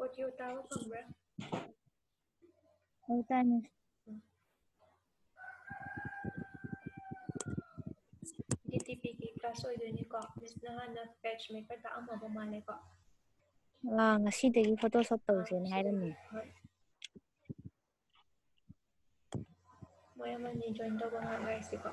what you tell somewhere? Oh, Tanya. Hindi tipiki ka. So, yun yun ko. Miss na nga kan, na fetch me. Pero taong mabumali ko. Ah, nga si Dagi Photoshop to. Sige, nahiram niya. Mayaman ni Join to ko nga guys. Sige.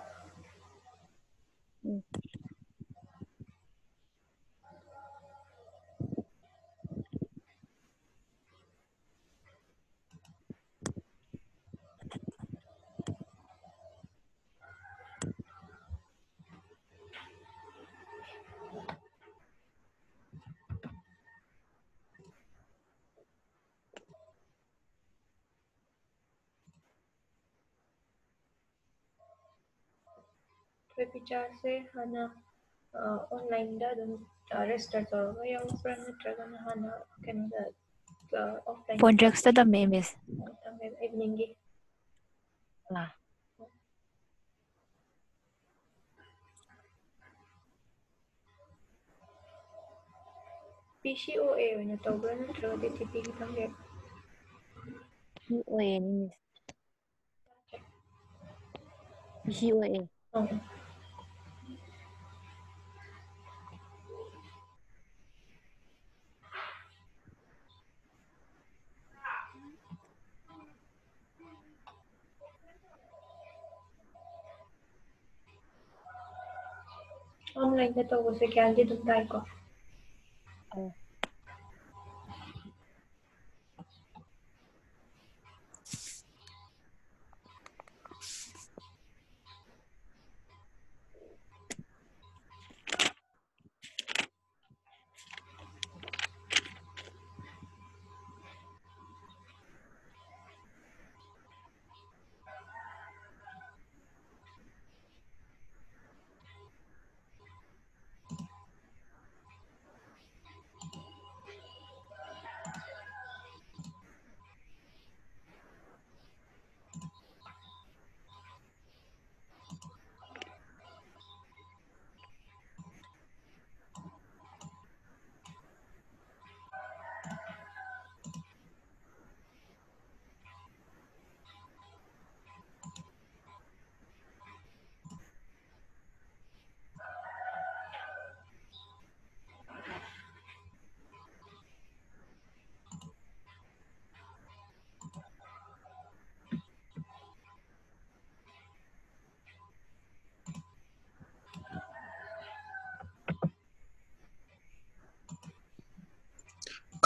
पर विचार से हाना online डा दम raster तो या उस पर मित्र का ना हाना कैन डा ऑफलाइन फोन ड्रग्स तो दम मेमेस दम एवनिंग ही ला PCOA yang tahu kan terus di TV kita ni. PCOA ni. PCOA. Oh. online de dolgu se geldi dünden ko. Evet.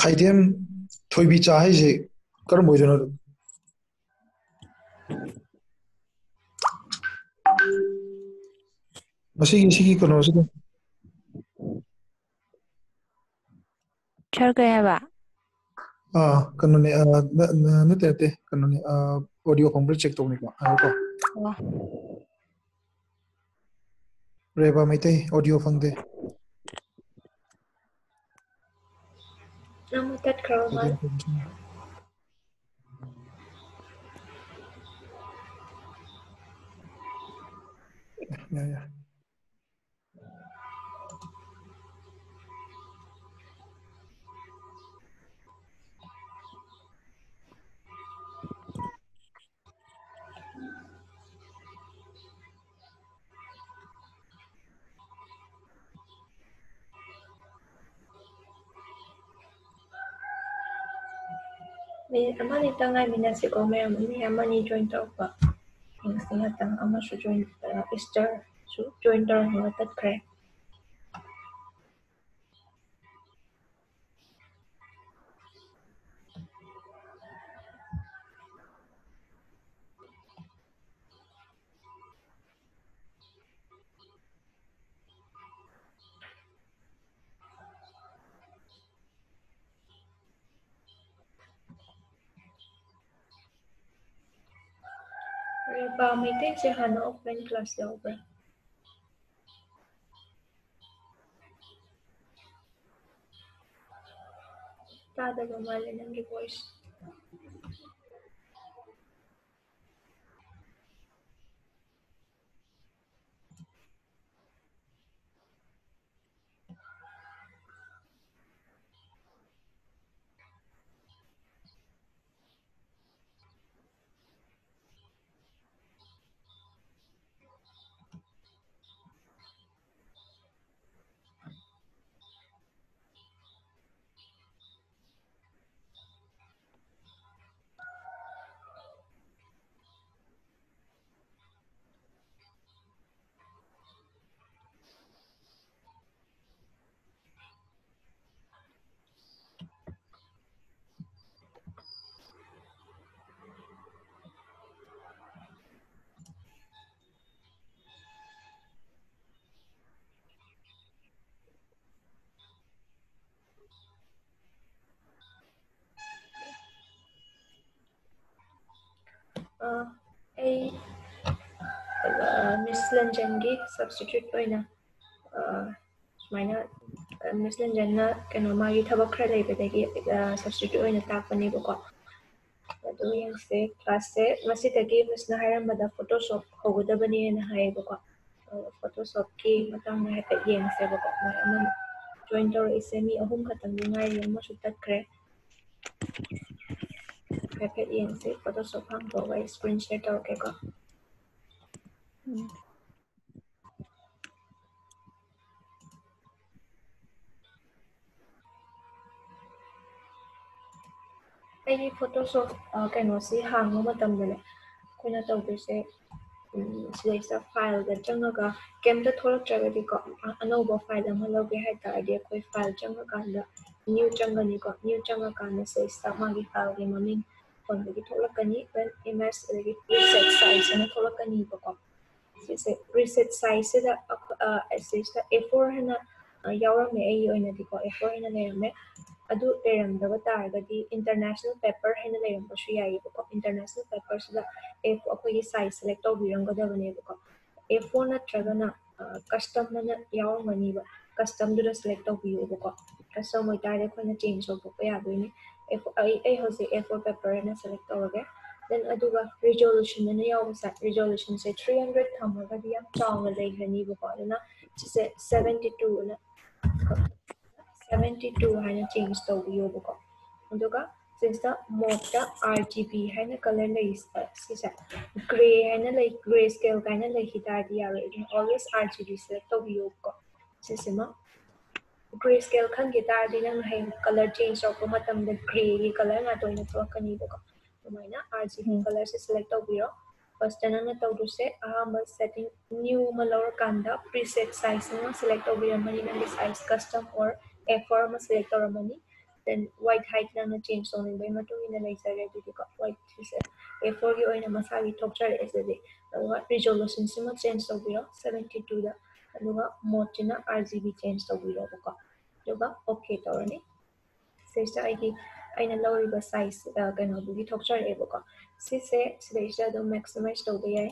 ꯈꯥꯏꯗꯦꯝ ꯊꯣꯏꯕꯤꯆꯥ ꯍꯥꯏꯁꯦ ꯀꯔꯝꯕ ꯑꯣꯏꯗꯣꯏꯅꯣ ꯃꯁꯤꯒꯤ ꯁꯤꯒꯤ ꯀꯩꯅꯣꯁꯤꯗ ꯁꯥꯔ ꯀꯩ ꯍꯥꯏꯕ ꯑꯥ ꯀꯩꯅꯣꯅꯦ ꯑꯥ ꯅ- ꯅ- ꯅꯠꯇꯦ ꯅꯠꯇꯦ ꯀꯩꯅꯣꯅꯦ ꯑꯥ ꯑꯣꯗꯤꯑꯣ ꯐꯪꯕ꯭ꯔꯥ ꯆꯦꯛ ꯇꯧꯅꯤꯀꯣ ꯉꯥꯏꯌꯣꯀꯣ ꯑꯣ ꯔꯦꯕꯥ ꯃꯩꯇꯩ ꯑꯣꯗꯤꯑꯣ ꯐꯪꯗꯦ Ramakat Karawal. Yeah, yeah. 아마니 땅에 미나시 고메요 미 아마니 조인트 오빠 인스타 땅 아마 수 조인트 에스터 수 조인트 오빠 그래 Kaya pa umitin si Hana offline class daw ba? Tada gumala ng divorce. Miss ꯂꯟꯖꯟꯒꯤ substitute ꯑꯣꯏꯅ ꯁꯨꯃꯥꯏꯅ ꯃꯤꯁ ꯂꯟꯖꯟꯅ ꯀꯩꯅꯣ ꯃꯥꯒꯤ ꯊꯕꯛ ꯈꯔ ꯂꯩꯕꯗꯒꯤ ꯁꯕꯁꯇꯤꯇ꯭ꯌꯨꯠ ꯑꯣꯏꯅ ꯇꯥꯛꯄꯅꯦꯕꯀꯣ ꯑꯗꯨ ꯌꯦꯡꯁꯦ ꯀ꯭ꯂꯥꯁꯁꯦ ꯉꯁꯤꯗꯒꯤ ꯃꯤꯁꯅ ꯍꯥꯏꯔꯝꯕꯗ ꯐꯣꯇꯣꯁꯣꯞ ꯍꯧꯒꯗꯕꯅꯦꯅ ꯍꯥꯏꯌꯦꯕꯀꯣ ꯐꯣꯇꯣꯁꯣꯞꯀꯤ ꯃꯇꯥꯡꯗ ꯍꯥꯏꯐꯦꯠ ꯌꯦꯡꯁꯦꯕꯀꯣ ꯃꯣꯏ ꯑꯃ ꯖꯣꯏꯟ ꯇꯧꯔꯛꯏꯁꯦ ꯃꯤ ꯑꯍꯨꯝ ꯈꯛꯇꯪꯗꯤ ꯉꯥꯏꯔꯤ ꯑꯃꯁꯨ ꯇꯠꯈ꯭ꯔꯦ ꯍꯥꯏꯐꯦꯠ ꯌꯦꯡꯁꯦ ꯐꯣꯇꯣꯁꯣꯞ ꯍꯥꯡꯗꯣꯛꯑꯒ ꯑꯩ ꯁ꯭ꯀ꯭ꯔꯤꯟ ꯁꯦꯌꯔ ꯇꯧꯔꯛꯀꯦꯀꯣ ꯑꯩꯒꯤ ꯐꯣꯇꯣꯁꯣꯞ ꯀꯩꯅꯣꯁꯤ ꯍꯥꯡꯕ ꯃꯇꯝꯗꯅꯦ ꯑꯩꯈꯣꯏꯅ ꯇꯧꯗꯣꯏꯁꯦ ꯁꯤꯗꯩꯁꯤꯗ ꯐꯥꯏꯜꯗ ꯆꯪꯉꯒ ꯀꯩꯝꯇ ꯊꯣꯛꯂꯛꯇ꯭ꯔꯒꯗꯤꯀꯣ ꯑꯅꯧꯕ ꯐꯥꯏꯜ ꯑꯃ ꯂꯧꯒꯦ ꯍꯥꯏ ꯇꯥꯔꯗꯤ ꯑꯩꯈꯣꯏ ꯐꯥꯏꯜ ꯆꯪꯉꯀꯥꯟꯗ ꯅ꯭ꯌꯨ ꯆꯪꯒꯅꯤꯀꯣ ꯅ꯭ꯌꯨ ꯆꯪꯉꯀꯥꯟꯗ ꯁꯤꯗꯩꯁꯤꯗ ꯃꯥꯒꯤ ꯐꯥꯏꯜꯒꯤ ꯃꯃꯤꯡ ꯐꯣꯟꯗꯒꯤ ꯊꯣꯛꯂꯛꯀꯅꯤ ꯗꯦꯟ ꯏꯃꯦꯖ ꯑꯗꯒꯤ ꯄ꯭ꯔꯤꯁꯦꯠ ꯁꯥꯏꯖ ꯑꯅ ꯊꯣꯛꯂꯛꯀꯅꯤꯕꯀꯣ ꯁꯤꯁꯦ ꯄ꯭ꯔꯤꯁꯦꯠ ꯁꯥꯏꯖꯁꯤꯗ ꯁꯤꯗꯩꯁꯤꯗ ꯑꯦ ꯐꯣꯔ ꯍꯥꯏꯅ ꯌꯥꯎꯔꯝꯃꯦ ꯑꯩꯒꯤ ꯑꯣꯏꯅꯗꯤꯀꯣ ꯑꯦ ꯐꯣꯔ ꯍꯥꯏꯅ ꯂꯩꯔꯝꯃꯦ ꯑꯗꯨ ꯂꯩꯔꯝꯗꯕ ꯇꯥꯔꯒꯗꯤ ꯏꯟꯇꯔꯅꯦꯁꯅꯦꯜ ꯄꯦꯄꯔ ꯍꯥꯏꯅ ꯂꯩꯔꯝꯕꯁꯨ ꯌꯥꯏꯌꯦꯕꯀꯣ ꯏꯟꯇꯔꯅꯦꯁꯅꯦꯜ ꯄꯦꯄꯔꯁꯤꯗ ꯑꯦ ꯑꯩꯈꯣꯏꯒꯤ ꯁꯥꯏꯖ ꯁꯦꯂꯦꯛ ꯇꯧꯕꯤꯔꯝꯒꯗꯕꯅꯦꯕꯀꯣ ꯑꯦ ꯐꯣꯔ ꯅꯠꯇ꯭ꯔꯒꯅ ꯀꯁꯇꯝꯅ ꯌꯥꯎꯔꯝꯒꯅꯤꯕ ꯀꯁꯇꯝꯗꯨꯗ ꯁꯦꯂꯦꯛ ꯇꯧꯕꯤꯌꯣꯕꯀോ ꯀꯁꯇꯝ ꯑꯣꯏꯇꯥꯔꯗꯤ ꯑꯩꯈꯣꯏꯅ ꯆꯦꯟꯖ ꯇꯧꯊꯣꯛꯄ ꯌꯥꯗꯣꯏꯅꯤ ꯑꯩ ꯑꯩ ꯍꯧꯖꯤꯛ ꯑꯦ ꯐꯣꯔ ꯄꯦꯄꯔ ꯍꯥꯏꯅ ꯁꯦꯂꯦꯛ ꯇꯧꯔꯒꯦ then aduga resolution na yawa sa resolution se 300 thamma ga diya chawna lei hani ba ko na se 72 na 72 है ना change तौꯕꯤꯌꯣꯕꯀꯣ ꯑꯗꯨꯒ ꯁꯤꯗ ꯃꯣꯠꯇ RGB ꯍꯥꯏꯅ ꯀꯂꯔ ꯂꯩꯁꯦ ꯁꯤꯁꯦ ꯒ꯭ꯔꯦ ꯍꯥꯏꯅ ꯂꯩ ꯒ꯭ꯔꯦ ꯁ꯭ꯀꯦꯜ ꯀꯥꯏꯅ ꯂꯩ ꯍꯤꯗꯥꯗꯤ ꯌꯥꯔꯣꯏ ꯑꯗꯨꯝ always RGB ꯁꯦꯂꯦꯛ ꯇꯧꯕꯤꯌꯣꯕꯀꯣ ꯁꯤꯁꯤꯃ ꯒ꯭ꯔꯦ ꯁ꯭ꯀꯦꯜ ꯈꯟꯒꯦ ꯇꯥꯔꯗꯤ ꯅꯪ ꯍꯌꯦꯡ ꯀꯂꯔ ꯆꯦꯟꯖ ꯇꯧꯔꯛꯄ ꯃꯇꯝꯗ ꯒ꯭ꯔꯦꯒꯤ ꯀꯂꯔ ꯉꯥꯛꯇ ꯑꯣꯏꯅ ꯊꯣꯛꯂꯛꯀꯅꯤꯕꯀꯣ ꯑꯗꯨꯃꯥꯏꯅ RGB ꯀꯂꯔꯁꯦ ꯁꯦꯂꯦꯛ ꯇꯧꯕꯤꯔꯣ ꯐꯁꯇ ꯅꯪꯅ ꯇꯧꯗꯣꯏꯁꯦ ꯑꯍꯥꯟꯕ ꯁꯦꯇꯤꯡ ꯅ꯭ꯌꯨ ꯑꯃ ꯂꯧꯔꯀꯥꯟꯗ ꯄ꯭ꯔꯤꯁꯦꯠ ꯁꯥꯏꯖ ꯑꯃ ꯁꯦꯂꯦꯛ ꯇꯧꯕꯤꯔꯝꯃꯅꯤ ꯅꯪꯒꯤ size custom or eh for ꯑꯃ ꯁꯦꯂꯦꯛ ꯇꯧꯔꯝꯃꯅꯤ ꯗꯦꯟ ꯋꯥꯏꯠ ꯍꯥꯏꯠ ꯅꯪꯅ ꯆꯦꯟꯖ ꯇꯧꯅꯤꯡꯕꯒꯤ ꯃꯇꯨꯡ ꯏꯟꯅ ꯂꯩꯖꯔꯦ ꯑꯗꯨꯗꯤꯀꯣ ꯋꯥꯏꯠꯁꯤꯁꯦ ꯑꯦ ꯐꯣꯔꯒꯤ ꯑꯣꯏꯅ ꯃꯁꯥꯒꯤ ꯊꯣꯛꯆꯔꯛꯑꯦ ꯁꯤꯗꯤ ꯑꯗꯨꯒ ꯔꯤꯖꯣꯂꯨꯁꯟꯁꯤꯃ ꯆꯦꯟꯖ ꯇꯧꯕꯤꯔꯣ ꯁꯚꯦꯟꯇꯤ ꯇꯨꯗ ꯑꯗꯨꯒ ꯃꯣꯠꯁꯤꯅ ꯑꯥꯔ ꯖꯤ ꯕꯤ ꯆꯦꯟꯖ ꯇꯧꯕꯤꯔꯣꯕꯀꯣ ꯑꯗꯨꯒ ꯑꯣꯀꯦ ꯇꯧꯔꯅꯤ ꯁꯤꯁꯤꯗ ꯑꯩꯒꯤ ꯑꯩꯅ ꯂꯧꯔꯤꯕ ꯁꯥꯏꯖ ꯀꯩꯅꯣꯗꯨꯒꯤ ꯊꯣꯛꯆꯔꯛꯑꯦꯕꯀꯣ ꯁꯤꯁꯦ ꯁꯤꯗꯩꯁꯤꯗ ꯑꯗꯨꯝ ꯃꯦꯛꯁꯤꯃꯥꯏꯁ ꯇꯧꯕ ꯌꯥꯏ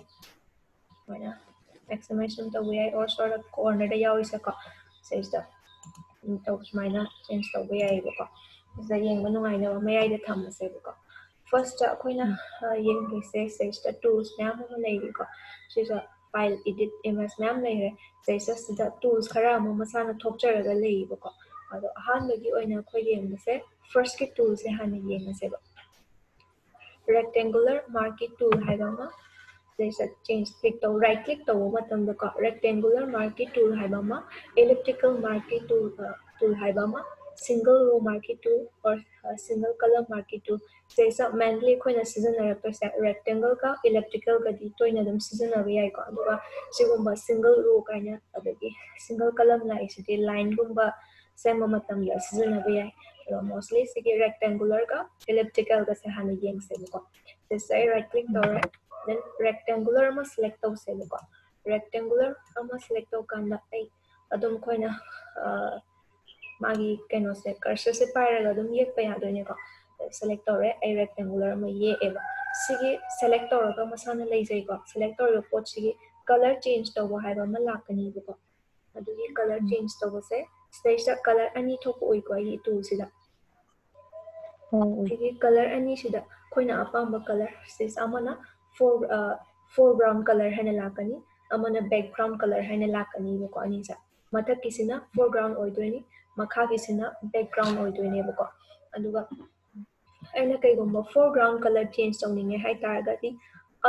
ꯁꯨꯃꯥꯏꯅ ꯃꯦꯛꯁꯤꯃꯥꯏꯁ ꯑꯗꯨꯝ ꯇꯧꯕ ꯌꯥꯏ ꯑꯣꯔ ꯁꯣꯔꯠ ꯀꯣꯔꯅꯔꯗ ꯌꯥꯎꯔꯤꯁꯦꯀꯣ ꯁꯤꯁꯤꯗ ꯇꯧ ꯁꯨꯃꯥꯏꯅ ꯆꯦꯟꯖ ꯇꯧꯕ ꯌꯥꯏꯑꯕꯀꯣ ꯁꯤꯗ ꯌꯦꯡꯕ ꯅꯨꯡꯉꯥꯏꯅꯕ ꯃꯌꯥꯏꯗ ꯊꯝꯃꯁꯦꯕꯀꯣ ꯐꯥꯔꯁꯇ ꯑꯩꯈꯣꯏꯅ ꯎꯝ ꯌꯦꯡꯗꯣꯏꯁꯦ ꯁꯤꯗꯩꯁꯤꯗ ꯇꯨꯜꯁ ꯃꯌꯥꯝ ꯑꯃ ꯂꯩꯔꯤꯀꯣ ꯁꯤꯗ ꯐꯥꯏꯜ ꯏꯗꯤꯠ ꯏꯃꯦꯖ ꯃꯌꯥꯝ ꯂꯩꯔꯦ ꯁꯤꯗꯩꯁꯤꯗ ꯁꯤꯗ ꯇꯨꯜꯁ ꯈꯔ ꯑꯃ ꯃꯁꯥꯅ ꯊꯣꯛꯆꯔꯒ ꯂꯩꯌꯦꯕꯀꯣ ꯑꯗꯣ ꯑꯍꯥꯟꯕꯒꯤ ꯑꯣꯏꯅ ꯑꯩꯈꯣꯏ ꯌꯦꯡꯕꯁꯦ ꯐꯥꯔꯁꯀꯤ ꯇꯨꯜꯁꯦ ꯍꯥꯟꯅ ꯌꯦꯡꯉꯁꯦꯕ ꯔꯦꯛꯇꯦꯡꯒꯨꯂꯔ ꯃꯥꯔꯀꯤ ꯇꯨꯜ ꯍꯥꯏꯕ ꯑꯃ there's a change. Click the right click the button the rectangular marquee tool haibama, elliptical marquee tool uh, tool haibama, single row marquee tool or uh, single color marquee tool. There's a mainly coin a season rectangle ka elliptical ka di toy na dum season away icon. Duga sigumba single row kanya abagi single column na isiti line gumba same matam ya season away. Pero mostly sige rectangular ka elliptical ka sa hanagiyang sa ko. This I right click the right then rectangular ꯑꯃ select ꯇꯧꯁꯦꯕꯀꯣ rectangular ꯑꯃ select ꯇꯧꯀꯥꯟꯗ ꯑꯩ ꯑꯗꯨꯝ ꯑꯩꯈꯣꯏꯅ ꯃꯥꯒꯤ ꯀꯩꯅꯣꯁꯦ ꯀꯔꯁꯔꯁꯦ ꯄꯥꯏꯔꯒ ꯑꯗꯨꯝ ꯌꯦꯛꯄ ꯌꯥꯗꯣꯏꯅꯦꯀꯣ ꯁꯦꯂꯦꯛ ꯇꯧꯔꯦ ꯑꯩ ꯔꯦꯛꯇꯦꯡꯒꯨꯂꯔ ꯑꯃ ꯌꯦꯛꯑꯦꯕ ꯁꯤꯒꯤ ꯁꯦꯂꯦꯛ ꯇꯧꯔꯒ ꯃꯁꯥꯅ ꯂꯩꯖꯩꯀꯣ ꯁꯦꯂꯦꯛ ꯇꯧꯔꯤꯕ ꯄꯣꯠꯁꯤꯒꯤ ꯀꯂꯔ ꯆꯦꯟꯖ ꯇꯧꯕ four uh, foreground color hena lakani amana background color hena lakani ko ani sa mathak kisina foreground oidoini makha kisina background oidoini ko aduga aina kai gomba foreground color change tawninge hai taragati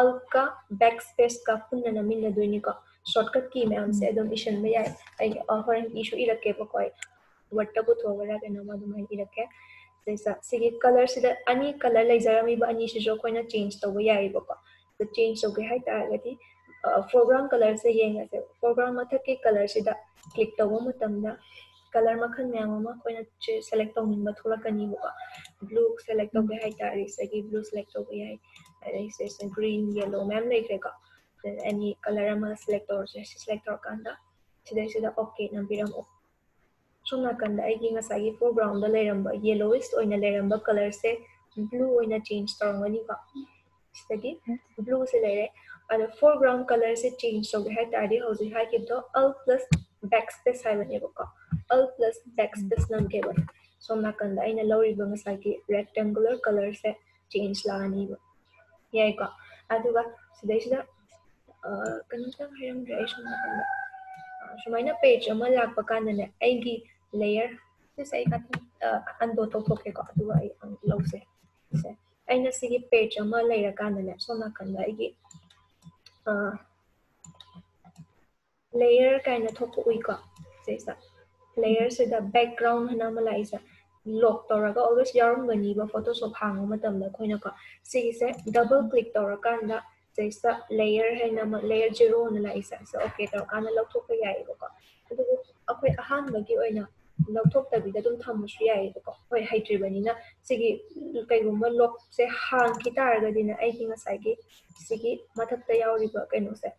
alt ka backspace ka punna namin na doini ko shortcut key me am se adom ishan me yai ai horan issue irakke ko koi word ta ko thogara ke nama dum hai irakke जैसा सिगे colour सिदा अनी colour लाइजर में बनी से जो कोई ना change तो वो याई बको ꯆꯦꯟꯖ ꯇꯧꯒꯦ ꯍꯥꯏ ꯇꯥꯔꯒꯗꯤ ꯐꯣꯔꯒ꯭ꯔꯥꯎꯟ ꯀꯂꯔꯁꯦ ꯌꯦꯡꯉꯁꯦ ꯐꯣꯔꯒ꯭ꯔꯥꯎꯟ ꯃꯊꯛꯀꯤ ꯀꯂꯔꯁꯤꯗ ꯀ꯭ꯂꯤꯛ ꯇꯧꯕ ꯃꯇꯝꯗ ꯀꯂꯔ ꯃꯈꯜ ꯃꯌꯥꯝ ꯑꯃ ꯑꯩꯈꯣꯏꯅ ꯁꯦꯂꯦꯛ ꯇꯧꯅꯤꯡꯕ ꯊꯣꯛꯂꯛꯀꯅꯤꯕꯀꯣ ꯕ꯭ꯂꯨ ꯁꯦꯂꯦꯛ ꯎꯝ ꯇꯧꯒꯦ ꯍꯥꯏꯇꯥꯔꯦ ꯁꯤꯗꯒꯤ ꯕ꯭ꯂꯨ ꯁꯦꯂꯦꯛ ꯇꯧꯕ ꯌꯥꯏ ꯑꯗꯩ ꯁꯤꯗꯩꯁꯤꯗ ꯒ꯭ꯔꯤꯟ ꯌꯦꯂꯣ ꯃꯌꯥꯝ ꯂꯩꯈ꯭ꯔꯦꯀꯣ ꯑꯦꯅꯤ ꯀꯂꯔ ꯑꯃ ꯁꯦꯂꯦꯛ ꯇꯧꯔꯁꯦ ꯁꯤ ꯁꯦꯂꯦꯛ ꯇꯧꯔꯀꯥꯟꯗ ꯁꯤꯗꯩꯁꯤꯗ ꯑꯣꯀꯦ ꯅꯝꯕꯤꯔꯝꯃꯨ ꯁꯣꯝ ꯅꯥꯀꯟꯗ ꯑꯩꯒꯤ ꯉꯁꯥꯏꯒꯤ ꯐꯣꯔꯒ꯭ꯔꯥꯎꯟꯗ ꯂꯩꯔꯝꯕ ꯌꯦꯂꯣꯋꯤꯁ ꯑꯣꯏꯅ ꯂꯩꯔꯝꯕ ꯀꯂꯔꯁꯦ ꯕ꯭ꯂꯨ ꯑꯣꯏꯅ ꯆꯦꯟꯖ ꯇꯧꯔꯝꯒꯅꯤꯀꯣ ꯁꯤꯗꯒꯤ ꯕ꯭ꯂꯨꯁꯦ ꯂꯩꯔꯦ ꯑꯗ ꯐꯣꯔꯒ꯭ꯔꯥꯎꯟ ꯀꯂꯔꯁꯦ ꯆꯦꯟꯖ ꯇꯧꯒꯦ ꯍꯥꯏ ꯇꯥꯔꯗꯤ ꯍꯧꯖꯤꯛ ꯍꯥꯏꯈꯤꯕꯗꯣ ꯑꯜ ꯄ꯭ꯂꯁ ꯕꯦꯛ ꯁ꯭ꯄꯦꯁ ꯍꯥꯏꯕꯅꯦꯕꯀꯣ ꯑꯜ ꯄ꯭ꯂꯁ ꯕꯦꯛ ꯁ꯭ꯄꯦꯁ ꯅꯝꯒꯦꯕ ꯁꯣꯝ ꯅꯥꯀꯟꯗ ꯑꯩꯅ ꯂꯧꯔꯤꯕ ꯉꯁꯥꯏꯒꯤ ꯔꯦꯛꯇꯦꯡꯒꯨꯂꯔ ꯀꯂꯔꯁꯦ ꯆꯦꯟꯖ ꯂꯥꯛꯑꯅꯤꯕ ꯌꯥꯏꯀꯣ ꯑꯗꯨꯒ ꯁꯤꯗꯩꯁꯤꯗ ꯀꯩꯅꯣꯝꯇꯪ ꯍꯥꯏꯔꯝꯗ꯭ꯔꯦ ꯑꯩ ꯁꯣꯝ ꯅꯥꯀꯟꯗ ꯁꯨꯃꯥꯏꯅ ꯄꯦꯖ ꯑꯃ ꯂꯥꯛꯄ ꯀꯥꯟꯗꯅꯦ ꯑꯩꯒꯤ ꯂꯦꯌꯔ ꯁꯤꯁꯦ ꯑꯩ ꯑꯟꯗꯣ ꯇꯧꯊꯣꯛꯀꯦꯀꯣ ꯑꯗꯨꯒ ꯑꯩ ꯂꯧꯁꯦ ꯁꯦ ꯑꯩꯅ ꯁꯤꯒꯤ ꯄꯦꯖ ꯑꯃ ꯂꯩꯔꯀꯥꯟꯗꯅꯦ ꯁꯣꯝ ꯅꯥꯀꯟꯗ ꯑꯩꯒꯤ ꯂꯦꯌꯔ ꯀꯥꯏꯅ ꯊꯣꯛꯄ ꯎꯏꯀꯣ ꯁꯤꯁꯦ ꯂꯦꯌꯔꯁꯤꯗ ꯕꯦꯛꯒ꯭ꯔꯥꯎꯟ ꯍꯥꯏꯅ ꯑꯃ ꯂꯥꯛꯏꯁꯦ ꯂꯣꯛ ꯇꯧꯔꯒ ꯑꯣꯜꯋꯦꯁ ꯌꯥꯎꯔꯝꯒꯅꯤꯕ ꯐꯣꯇꯣꯁꯣꯞ ꯍꯥꯡꯕ ꯃꯇꯝꯗ ꯑꯩꯈꯣꯏꯅꯀꯣ ꯁꯤꯒꯤꯁꯦ ꯗꯕꯜ ꯀ꯭ꯂꯤꯛ ꯇꯧꯔꯀꯥꯟꯗ ꯁꯤꯁꯤꯗ ꯂꯦꯌꯔ ꯍꯥꯏꯅ ꯑꯃ ꯂꯦꯌꯔ ꯖꯦꯔꯣ ꯑꯅ ꯂꯥꯛꯏꯁꯦ ꯁꯤ ꯑꯣꯀꯦ ꯇꯧꯔꯀꯥꯟꯗ ꯂꯧꯊꯣꯛꯄ ꯌꯥꯏꯑꯕꯀꯣ ꯑꯗꯨꯕꯨ ꯑꯩꯈꯣꯏ ꯑꯍꯥꯟꯕꯒꯤ ꯑꯣꯏꯅ ꯂꯧꯊꯣꯛꯇꯕꯤꯗ ꯑꯗꯨꯝ ꯊꯝꯕꯁꯨ ꯌꯥꯏꯑꯕꯀꯣ ꯍꯣꯏ ꯍꯩꯇ꯭ꯔꯤꯕꯅꯤꯅ ꯁꯤꯒꯤ ꯀꯩꯒꯨꯝꯕ ꯂꯣꯛꯁꯦ ꯍꯥꯡꯈꯤ ꯇꯥꯔꯒꯗꯤꯅꯦ ꯑꯩꯒꯤ ꯉꯁꯥꯏꯒꯤ ꯁꯤꯒꯤ ꯃꯊꯛꯇ ꯌꯥꯎꯔꯤꯕ ꯀꯩꯅꯣꯁꯦ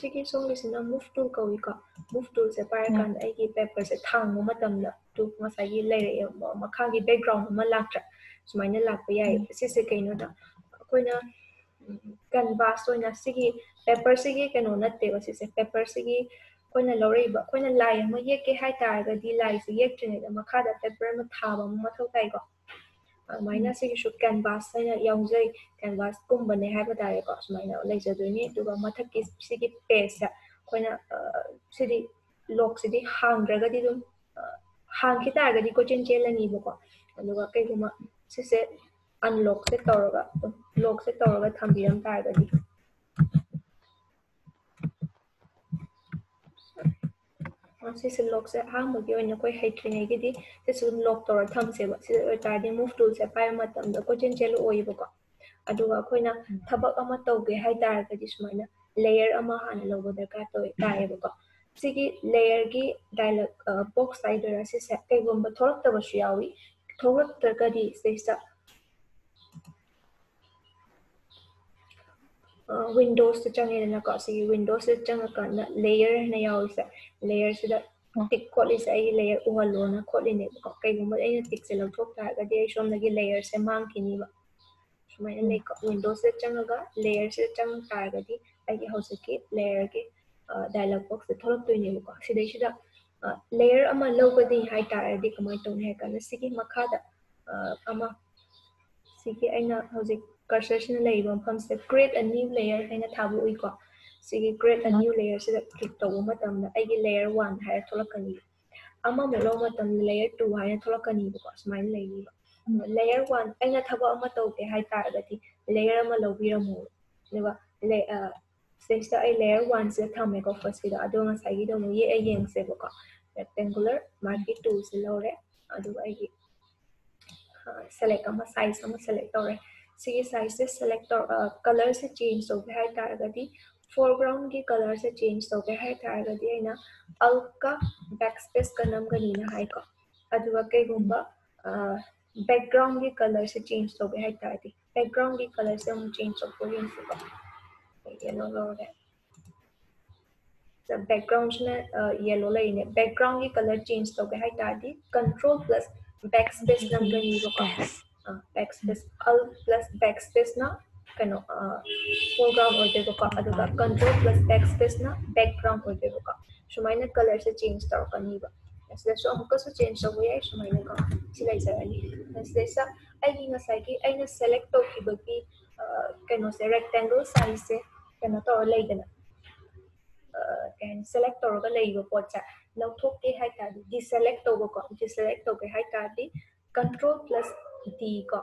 ꯁꯤꯒꯤ ꯁꯣꯝꯒꯤꯁꯤꯅ ꯃꯨꯐ ꯇꯨꯜ ꯀꯧꯏꯀꯣ ꯃꯨꯐ ꯇꯨꯜꯁꯦ ꯄꯥꯏꯔꯀꯥꯟꯗ ꯑꯩꯒꯤ ꯄꯦꯄꯔꯁꯦ ꯊꯥꯡꯕ ꯃꯇꯝꯗ ꯇꯨ ꯉꯁꯥꯏꯒꯤ ꯂꯩꯔꯛꯑꯦ ꯃꯈꯥꯒꯤ ꯕꯦꯛꯒ꯭ꯔꯥꯎꯟ ꯑꯃ ꯂꯥꯛꯇ꯭ꯔꯥ ꯁꯨꯃꯥꯏꯅ ꯂꯥꯛꯄ ꯌꯥꯏ ꯁꯤꯁꯦ ꯀꯩꯅꯣꯗ ꯑꯩꯈꯣꯏꯅ ꯀꯟꯚꯥꯁ ꯑꯣꯏꯅ ꯁꯤꯒꯤ ꯄꯦꯄꯔꯁꯤꯒꯤ ꯀꯩꯅꯣ ꯅꯠꯇꯦꯕ ꯁꯤꯁꯦ ꯄꯦꯄꯔꯁꯤꯒꯤ ꯑꯩꯈꯣꯏꯅ ꯂꯧꯔꯛꯏꯕ ꯑꯩꯈꯣꯏꯅ ꯂꯥꯏ ꯑꯃ ꯌꯦꯛꯀꯦ ꯍꯥꯏ ꯇꯥꯔꯒꯗꯤ ꯂꯥꯏꯁꯦ ꯌꯦꯛꯇ꯭ꯔꯤꯉꯩꯗ ꯃꯈꯥꯗ ꯄꯦꯄꯔ ꯑꯃ ꯊꯥꯕ ꯑꯃ ꯃꯊꯧ ꯇꯥꯏꯀꯣ ꯑꯗꯨꯃꯥꯏꯅ ꯁꯤꯒꯤꯁꯨ ꯀꯦꯟꯚꯥꯁ ꯍꯥꯏꯅ ꯌꯥꯎꯖꯩ ꯀꯦꯟꯚꯥꯁꯀꯨꯝꯕꯅꯦ ꯍꯥꯏꯕ ꯇꯥꯔꯦꯀꯣ ꯁꯨꯃꯥꯏꯅ ꯂꯩꯖꯗꯣꯏꯅꯤ ꯑꯗꯨꯒ ꯃꯊꯛꯀꯤ ꯁꯤꯒꯤ ꯄꯦꯖꯁꯦ ꯑꯩꯈꯣꯏꯅ ꯁꯤꯗꯤ ꯂꯣꯛꯁꯤꯗꯤ ꯍꯥꯡꯗ꯭ꯔꯒꯗꯤ ꯑꯗꯨꯝ ꯍꯥꯡꯈꯤ ꯇꯥꯔꯒꯗꯤ ꯀꯣꯏꯆꯦꯟ ꯆꯦꯜꯂꯅꯤꯕꯀꯣ ꯑꯗꯨꯒ ꯀꯩꯒꯨꯝꯕ ꯁꯤꯁꯦ ꯑꯟꯂꯣꯛꯁꯦ ꯇꯧꯔꯒ ꯂꯣꯛꯁꯦ ꯇꯧꯔꯒ ꯊꯝꯕꯤꯔꯝ ꯇꯥꯔꯒꯗꯤ ꯁꯤꯁꯦ ꯂꯣꯛꯁꯦ ꯑꯍꯥꯟꯕꯒꯤ ꯑꯣꯏꯅ ꯑꯩꯈꯣꯏ ꯍꯩꯇ꯭ꯔꯤꯉꯩꯒꯤꯗꯤ ꯁꯤꯁꯨ ꯑꯗꯨꯝ ꯂꯣꯛ ꯇꯧꯔ ꯊꯝꯁꯦꯕ ꯁꯤꯗ ꯑꯣꯏꯇꯥꯔꯗꯤ ꯃꯨꯚ ꯇꯨꯜꯁꯦ ꯄꯥꯏꯕ ꯃꯇꯝꯗ ꯀꯣꯏꯆꯦꯟ ꯆꯦꯜꯂꯛꯑꯣꯏꯕꯀꯣ ꯑꯗꯨꯒ ꯑꯩꯈꯣꯏꯅ ꯊꯕꯛ ꯑꯃ ꯇꯧꯒꯦ ꯍꯥꯏ ꯇꯥꯔꯒꯗꯤ ꯁꯨꯃꯥꯏꯅ ꯂꯦꯌꯔ ꯑꯃ ꯍꯥꯟꯅ ꯂꯧꯕ ꯗꯔꯀꯥꯔ ꯇꯧꯋꯦ ꯇꯥꯏꯌꯦꯕꯀꯣ ꯁꯤꯒꯤ ꯂꯦꯌꯔꯒꯤ ꯗꯥꯏꯂꯣꯛ ꯕꯣꯛꯁ ꯍꯥꯏꯗꯣꯏꯔꯥ ꯁꯤꯁꯦ ꯀꯩꯒꯨꯝꯕ ꯊꯣꯛꯂꯛꯇꯕꯁꯨ ꯌꯥꯎꯏ ꯊꯣꯛꯂꯛꯇ꯭ꯔꯒꯗꯤ ꯁꯤꯁꯤꯗ ꯋꯤꯟꯗꯣꯁꯇ ꯆꯪꯉꯦꯗꯅꯀꯣ ꯁꯤꯒꯤ ꯋꯤꯟꯗꯣꯁꯇ ꯆꯪꯉꯀꯥꯟꯗ ꯂꯦꯌꯔ ꯍꯥꯏꯅ ꯌꯥꯎꯔꯤꯁꯦ ꯂꯦꯌꯔꯁꯤꯗ ꯇꯤꯛ ꯈꯣꯠꯂꯤꯁꯦ ꯑꯩꯒꯤ ꯂꯦꯌꯔ ꯎꯍꯜꯂꯣꯅ ꯈꯣꯠꯂꯤꯅꯦꯕꯀꯣ ꯀꯩꯒꯨꯝꯕ ꯑꯩꯅ ꯇꯤꯛꯁꯦ ꯂꯧꯊꯣꯛ ꯇꯥꯔꯒꯗꯤ ꯑꯩ ꯁꯣꯝꯗꯒꯤ ꯂꯦꯌꯔꯁꯦ ꯃꯥꯡꯈꯤꯅꯤꯕ ꯁꯨꯃꯥꯏꯅ ꯂꯩꯀꯣ ꯋꯤꯟꯗꯣꯁꯤꯗ ꯆꯪꯉꯒ ꯂꯦꯌꯔꯁꯤꯗ ꯆꯪ ꯇꯥꯔꯒꯗꯤ ꯑꯩꯒꯤ ꯍꯧꯖꯤꯛꯀꯤ ꯂꯦꯌꯔꯒꯤ ꯗꯥꯏꯂꯣꯛ ꯕꯣꯛꯁꯇ ꯊꯣꯛꯂꯛꯇꯣꯏꯅꯦꯕꯀꯣ ꯁꯤꯗꯩꯁꯤꯗ ꯂꯦꯌꯔ ꯑꯃ ꯂꯧꯒꯅꯤ ꯍꯥꯏ ꯇꯥꯔꯗꯤ ꯀꯃꯥꯏꯅ ꯇꯧꯅꯤ ꯍꯥꯏ ꯀꯥꯟꯗ ꯁꯤꯒꯤ ꯃꯈꯥꯗ ꯑꯃ ꯁꯤꯒꯤ ꯑꯩꯅ ꯍꯧꯖꯤꯛ ꯀꯔꯁꯔꯁꯤꯅ ꯂꯩꯔꯤꯕ ꯃꯐꯝꯁꯦ ꯀ꯭ꯔꯦꯠ ꯑ ꯅ꯭ꯌꯨ ꯂꯦꯌꯔ ꯍꯥꯏꯅ ꯊꯥꯕ ꯎꯏꯀꯣ ꯁꯤꯒꯤ ꯀ꯭ꯔꯦꯠ ꯑ ꯅ꯭ꯌꯨ ꯂꯦꯌꯔꯁꯤꯗ ꯀ꯭ꯂꯤꯛ ꯇꯧꯕ ꯃꯇꯝꯗ ꯑꯩꯒꯤ ꯂꯦꯌꯔ ꯋꯥꯟ ꯍꯥꯏꯔ ꯊꯣꯛꯂꯛꯀꯅꯤ ꯑꯃꯃꯨꯛ ꯂꯧꯕ ꯃꯇꯝꯗ ꯂꯦꯌꯔ ꯇꯨ ꯍꯥꯏꯅ ꯊꯣꯛꯂꯛꯀꯅꯤꯕꯀꯣ ꯁꯨꯃꯥꯏꯅ ꯂꯩꯅꯤꯕ ꯂꯦꯌꯔ ꯋꯥꯟ ꯑꯩꯅ ꯊꯕꯛ ꯑꯃ ꯇꯧꯒꯦ ꯍꯥꯏ ꯇꯥꯔꯒꯗꯤ ꯂꯦꯌꯔ ꯑꯃ ꯂꯧꯕꯤꯔꯝꯃꯣ ꯑꯗꯨꯒ ꯁꯤꯗꯩꯁꯤꯗ ꯑꯩ ꯂꯦꯌꯔ ꯋꯥꯟꯁꯤꯗ ꯊꯝꯃꯦꯀꯣ ꯐꯥꯔꯁꯀꯤꯗꯣ ꯑꯗꯣ ꯉꯁꯥꯏꯒꯤꯗꯣ ꯑꯃꯨꯛ ꯌꯦꯛꯑ ꯌꯦꯡꯁꯦꯕꯀꯣ ꯔꯦꯛꯇꯦꯡꯒꯨꯂꯔ ꯃꯥꯔꯀꯤ ꯇꯨꯜꯁꯤ ꯂꯧꯔꯦ ꯑꯗꯨꯒ ꯑꯩꯒꯤ ꯁꯦꯂꯦꯛ ꯑꯃ ꯁꯥꯏꯖ ꯑꯃ ꯁꯦꯂꯦꯛ ꯇꯧꯔꯦ से ये साइज़ से सेलेक्ट कलर से चेंज हो गया है होगी फोरग्राउंड के कलर से चेंज हो गया है तार गदी है होगी अल्का बैकस्पेस कनमगनी कईगुब बैकग्राउंड के कलर से चेंज हो गया है होगी बैकग्राउंड के कलर से हम चेंज हो गए येलो लौरे बैकग्राउंड येलो लेने बैकग्राउंड के कलर चेंज हो गया है होगी कंट्रोल प्लस बैक स्पेस नाम का नीना नमगनी ꯇꯥꯔꯗꯤ control plus back space ꯅꯝꯒꯅꯤꯕꯀꯣ back space ꯑꯜ ꯄ꯭ꯂꯁ ꯕꯦꯛ ꯁ꯭ꯄꯦꯁꯅ ꯀꯩꯅꯣ ꯐꯣꯔꯒ꯭ꯔꯥꯎꯟ ꯑꯣꯏꯗꯣꯏꯕꯀꯣ ꯑꯗꯨꯒ ꯀꯟꯇ꯭ꯔꯣꯜ ꯄ꯭ꯂꯁ ꯕꯦꯛ ꯁ꯭ꯄꯦꯁꯅ ꯕꯦꯛꯒ꯭ꯔꯥꯎꯟ ꯑꯣꯏꯗꯣꯏꯕꯀꯣ ꯁꯨꯃꯥꯏꯅ ꯀꯂꯔꯁꯦ ꯆꯦꯟꯖ ꯇꯧꯔꯛꯀꯅꯤꯕ ꯁꯤꯗꯁꯨ ꯑꯃꯨꯛꯀꯁꯨ ꯆꯦꯟꯖ ꯇꯧꯕ ꯌꯥꯏ ꯁꯨꯃꯥꯏꯅꯀꯣ ꯁꯤ ꯂꯩꯖꯔꯅꯤ ꯁꯤꯗꯩꯁꯤꯗ ꯑꯩꯒꯤ ꯉꯁꯥꯏꯒꯤ ꯑꯩꯅ ꯁꯦꯂꯦꯛ ꯇꯧꯈꯤꯕꯒꯤ ꯀꯩꯅꯣꯁꯦ ꯔꯦꯛꯇꯦꯡꯒꯜ ꯁꯥꯏꯖꯁꯦ ꯀꯩꯅꯣ ꯇꯧꯔ ꯂꯩꯗꯅ ꯀꯩ ꯍꯥꯏꯅꯤ ꯁꯦꯂꯦꯛ ꯇꯧꯔꯒ ꯂꯩꯕ ꯄꯣꯠꯁꯦ ꯂꯧꯊꯣꯛꯀꯦ ꯍꯥꯏ ꯇꯥꯔꯗꯤ ꯗꯤꯁꯦꯂꯦꯛ ꯇꯧꯕꯀꯣ ꯗꯤꯁꯦꯂꯦꯛ ꯇꯧꯒꯦ ꯍꯥꯏ ꯇꯥꯔꯗꯤ d ko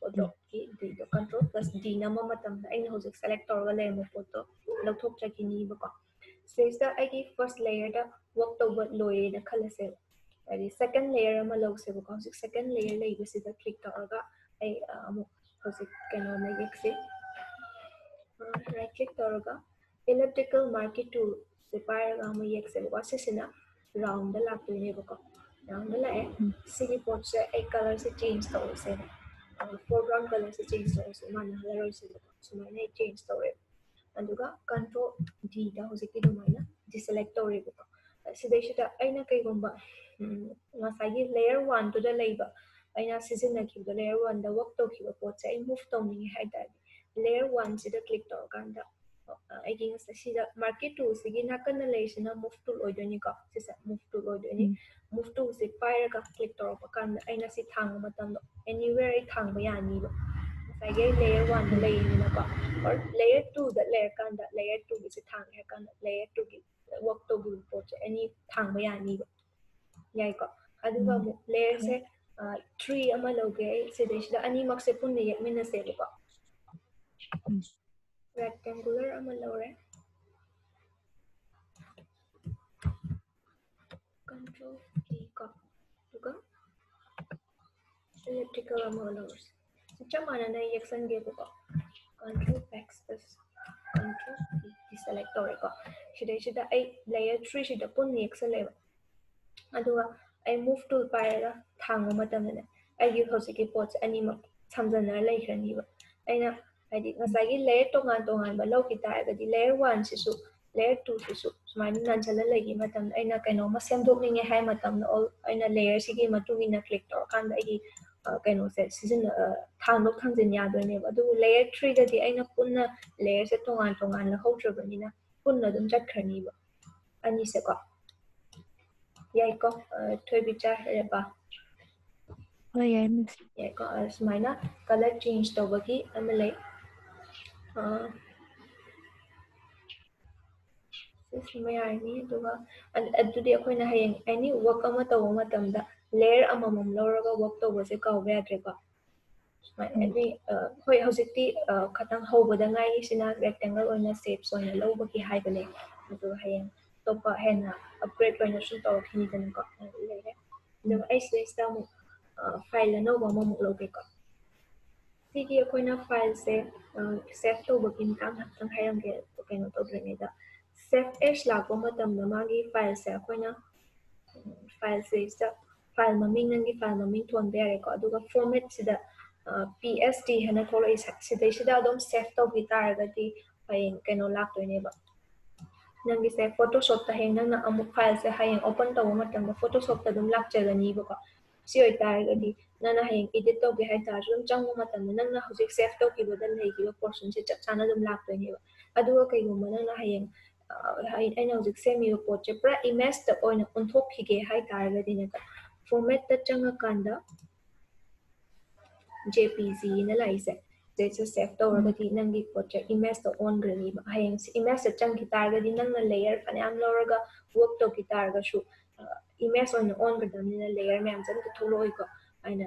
photo ki d ko control plus d nam matam ai na hojik select tor le mo photo lok thok cha ki ni ba ko stage da ai ki first layer da work to ba loye na khala se ai second layer ma lok se ba ko hojik second layer le ba se da click tor ga ai mo hojik kano na yek se right click tor ga elliptical market tool se pa ga mo yek se ba se se na round da lak to ne ba ko डाउनबेला है सीधी पहुँच से एक colour से change तो उसे foreground colour से change तो उसे माना कलर से सुमाइना चेंज तो है अदुगा कंट्रोल डी दा होसे की दुमाइना डिसेलेक्ट तो रे को सीधे सीधा ऐना कई गंबा ngasagi layer 1 to the labor aina sizina ki the layer 1 the work to ki pot sai move to ni hai da layer 1 sida click to kan da against asida market tool sigi nakkan laise na move tool oidoni ka sisa move tool oidoni move tool si paira ka click tor pa kan aina si thang matam do anywhere ai thang ba yani ba sai ge layer 1 da layer ni na ka or layer 2 da layer kan da layer 2 gi si thang ha kan layer 2 gi work to gi report any thang ba yani ba yai ka adu ba layer se 3 ama loge sideshda ani mak se pun ne yak min na se ba rectangular ama lore control ko duga elliptical ama lore chap mana na yaksang ge ko control backspace control T select tore ko shida shida ai layer 3 shida pun yaksang leba aduga ai move tool paira thang matamne ai gi hosiki pots anima samjana leihrani ba aina ꯍꯥꯏꯗꯤ ꯉꯁꯥꯏꯒꯤ layer ꯇꯣꯉꯥꯟ ꯇꯣꯉꯥꯟꯕ ꯂꯧꯈꯤ ꯇꯥꯔꯒꯗꯤ layer ꯋꯥꯟꯁꯤꯁꯨ layer ꯇꯨꯁꯤꯁꯨ ꯁꯨꯃꯥꯏꯅ ꯅꯟꯁꯤꯜꯂ ꯂꯩꯈꯤ ꯃꯇꯝꯗ ꯑꯩꯅ ꯀꯩꯅꯣꯝꯃ ꯁꯦꯝꯗꯣꯛꯅꯤꯡꯉꯦ ꯍꯥꯏ ꯃꯇꯝꯗ ꯑꯣꯜ ꯑꯩꯅ ꯂꯦꯌꯔꯁꯤꯒꯤ ꯃꯇꯨꯡ ꯏꯟꯅ ꯀ꯭ꯂꯤꯛ ꯇꯧꯔꯀꯥꯟꯗ ꯑꯩꯒꯤ ꯀꯩꯅꯣꯁꯦ ꯁꯤꯖꯤꯟꯅ ꯊꯥꯡꯗꯣꯛ ꯊꯥꯡꯖꯤꯟ ꯌꯥꯗꯣꯏꯅꯦꯕ ꯑꯗꯨꯕꯨ ꯂꯦꯌꯔ ꯊ꯭ꯔꯤꯗꯗꯤ ꯑꯩꯅ ꯄꯨꯟꯅ ꯂꯦꯌꯔꯁꯦ ꯇꯣꯉꯥꯟ ꯇꯣꯉꯥꯟ ꯂꯧꯍꯧꯗ꯭ꯔꯕꯅꯤꯅ ꯄꯨꯟꯅ ꯑꯗꯨꯝ ꯆꯠꯈ꯭ꯔꯅꯤꯕ ꯑꯅꯤꯁꯦꯀꯣ ꯌꯥꯏꯀꯣ ꯊꯣꯏꯕꯤꯆꯥ ꯍꯥꯏꯔꯕ ꯍꯣꯏ ꯌꯥꯏ ꯃꯤꯁ ꯌꯥꯏꯀꯣ ꯁꯨꯃꯥꯏꯅ ꯀꯂꯔ ꯆꯦꯟꯖ ꯇꯧꯕꯒꯤ ꯑꯃ ꯂꯩ ꯁꯤꯃ ꯌꯥꯔꯅꯤ ꯑꯗꯨꯒ ꯑꯗꯨꯗꯤ ꯑꯩꯈꯣꯏꯅ ꯍꯌꯦꯡ ꯑꯦꯅꯤ ꯋꯛ ꯑꯃ ꯇꯧꯕ ꯃꯇꯝꯗ ꯂꯦꯌꯔ ꯑꯃꯃꯝ ꯂꯧꯔꯒ ꯋꯛ ꯇꯧꯕꯁꯦ ꯀꯥꯎꯕ ꯌꯥꯗ꯭ꯔꯦꯀꯣ ꯁꯨꯃꯥꯏꯅ ꯑꯦꯅꯤ ꯍꯣꯏ ꯍꯧꯖꯤꯛꯇꯤ ꯈꯇꯪ ꯍꯧꯕꯗ ꯉꯥꯏꯔꯤꯁꯤꯅ ꯔꯦꯛꯇꯦꯡꯒꯜ ꯑꯣꯏꯅ ꯁꯦꯞꯁ ꯑꯣꯏꯅ ꯂꯧꯕꯒꯤ ꯍꯥꯏꯕꯅꯦ ꯑꯗꯨꯒ ꯍꯌꯦꯡ ꯑꯇꯣꯞꯄ ꯍꯦꯟꯅ ꯑꯞꯒ꯭ꯔꯦꯗ ꯑꯣꯏꯅ ꯁꯨꯝ ꯇꯧꯔꯛꯈꯤꯅꯤꯗꯅꯀꯣ ꯂꯩꯔꯦ ꯑꯗꯨꯒ ꯑꯩ ꯁꯤꯗꯩꯁꯤꯗ ꯑꯃꯨꯛ ꯐꯥꯏꯜ ꯑꯅꯧꯕ ꯑꯃꯃꯨꯛ ꯂꯧꯒꯦꯀꯣ ꯁꯤꯒꯤ ꯑꯩꯈꯣꯏꯅ ꯐꯥꯏꯜꯁꯦ ꯁꯦꯚ ꯇꯧꯕꯒꯤ ꯃꯇꯥꯡ ꯈꯛꯇꯪ ꯍꯥꯏꯔꯝꯒꯦ ꯀꯩꯅꯣ ꯇꯧꯗ꯭ꯔꯤꯉꯩꯗ ꯁꯦꯚ ꯑꯦꯁ ꯂꯥꯛꯄ ꯃꯇꯝꯗ ꯃꯥꯒꯤ ꯐꯥꯏꯜꯁꯦ ꯑꯩꯈꯣꯏꯅ ꯐꯥꯏꯜꯁꯤꯗ ꯐꯥꯏꯜ ꯃꯃꯤꯡ ꯅꯪꯒꯤ ꯐꯥꯏꯜ ꯃꯃꯤꯡ ꯊꯣꯟꯕ ꯌꯥꯔꯦꯀꯣ ꯑꯗꯨꯒ ꯐꯣꯔꯃꯦꯠꯁꯤꯗ ꯄꯤ ꯑꯦꯁ ꯇꯤ ꯍꯥꯏꯅ ꯊꯣꯛꯂꯛꯏ ꯁꯤꯗꯩꯁꯤꯗ ꯑꯗꯨꯝ ꯁꯦꯚ ꯇꯧꯈꯤ ꯇꯥꯔꯒꯗꯤ ꯍꯌꯦꯡ ꯀꯩꯅꯣ ꯂꯥꯛꯇꯣꯏꯅꯦꯕ ꯅꯪꯒꯤꯁꯦ ꯐꯣꯇꯣꯁꯣꯞꯇ ꯍꯌꯦꯡ ꯅꯪꯅ ꯑꯃꯨꯛ ꯐꯥꯏꯜꯁꯦ ꯍꯌꯦꯡ ꯑꯣꯄꯟ ꯇꯧꯕ ꯃꯇꯝꯗ ꯐꯣꯇꯣꯁꯣꯞꯇ ꯑꯗꯨꯝ ꯂꯥꯛꯆꯒꯅꯤꯕꯀꯣ ꯁꯤ ꯑꯣꯏꯇꯥꯔꯒꯗꯤ ꯅꯪꯅ ꯍꯌꯦꯡ ꯏꯗꯤꯠ ꯇꯧꯒꯦ ꯍꯥꯏꯇꯥꯔꯁꯨ ꯑꯗꯨꯝ ꯆꯪꯕ ꯃꯇꯝꯗ ꯅꯪꯅ ꯍꯧꯖꯤꯛ ꯁꯦꯚ ꯇꯧꯈꯤꯕꯗ ꯂꯩꯈꯤꯕ ꯄꯣꯔꯁꯟꯁꯦ ꯆꯞ ꯆꯥꯅ ꯑꯗꯨꯝ ꯂꯥꯛꯇꯣꯏꯅꯦꯕ ꯑꯗꯨꯒ ꯀꯩꯒꯨꯝꯕ ꯅꯪꯅ ꯍꯌꯦꯡ ꯑꯩꯅ ꯍꯧꯖꯤꯛ ꯁꯦꯝꯃꯤꯕ ꯄꯣꯠꯁꯦ ꯄꯨꯔꯥ ꯏꯃꯦꯖꯇ ꯑꯣꯏꯅ ꯑꯣꯟꯊꯣꯛꯈꯤꯒꯦ ꯍꯥꯏꯇꯥꯔꯒꯗꯤꯅꯦꯀꯣ ꯐꯣꯔꯃꯦꯠꯇ ꯆꯪꯉꯀꯥꯟꯗ ꯖꯦ ꯄꯤ ꯖꯤꯅ ꯂꯥꯛꯏꯁꯦ ꯁꯤꯗꯩꯁꯦ ꯁꯦꯚ ꯇꯧꯔꯒꯗꯤ ꯅꯪꯒꯤ ꯄꯣꯠꯁꯦ ꯏꯃꯦꯖꯇ ꯑꯣꯟꯈ꯭ꯔꯅꯤꯕ ꯍꯌꯦꯡ ꯏꯃꯦꯖꯇ ꯆꯪꯈꯤ ꯇꯥꯔꯒꯗꯤ ꯅꯪꯅ ꯂꯦꯌꯔ ꯐꯅꯌꯥꯝ ꯂꯧꯔꯒ ꯋꯛ ꯇꯧꯈꯤ ꯇꯥꯔꯒꯁꯨ ꯏꯃꯦꯖ ꯑꯣꯏꯅ ꯑꯣꯟꯒꯗꯕꯅꯤꯅ ꯂꯦꯌꯔ ꯃꯌꯥꯝꯁꯦ ꯑꯝꯇ ꯊꯣꯛꯂꯛꯑꯣꯏꯀꯣ ꯑꯩꯅ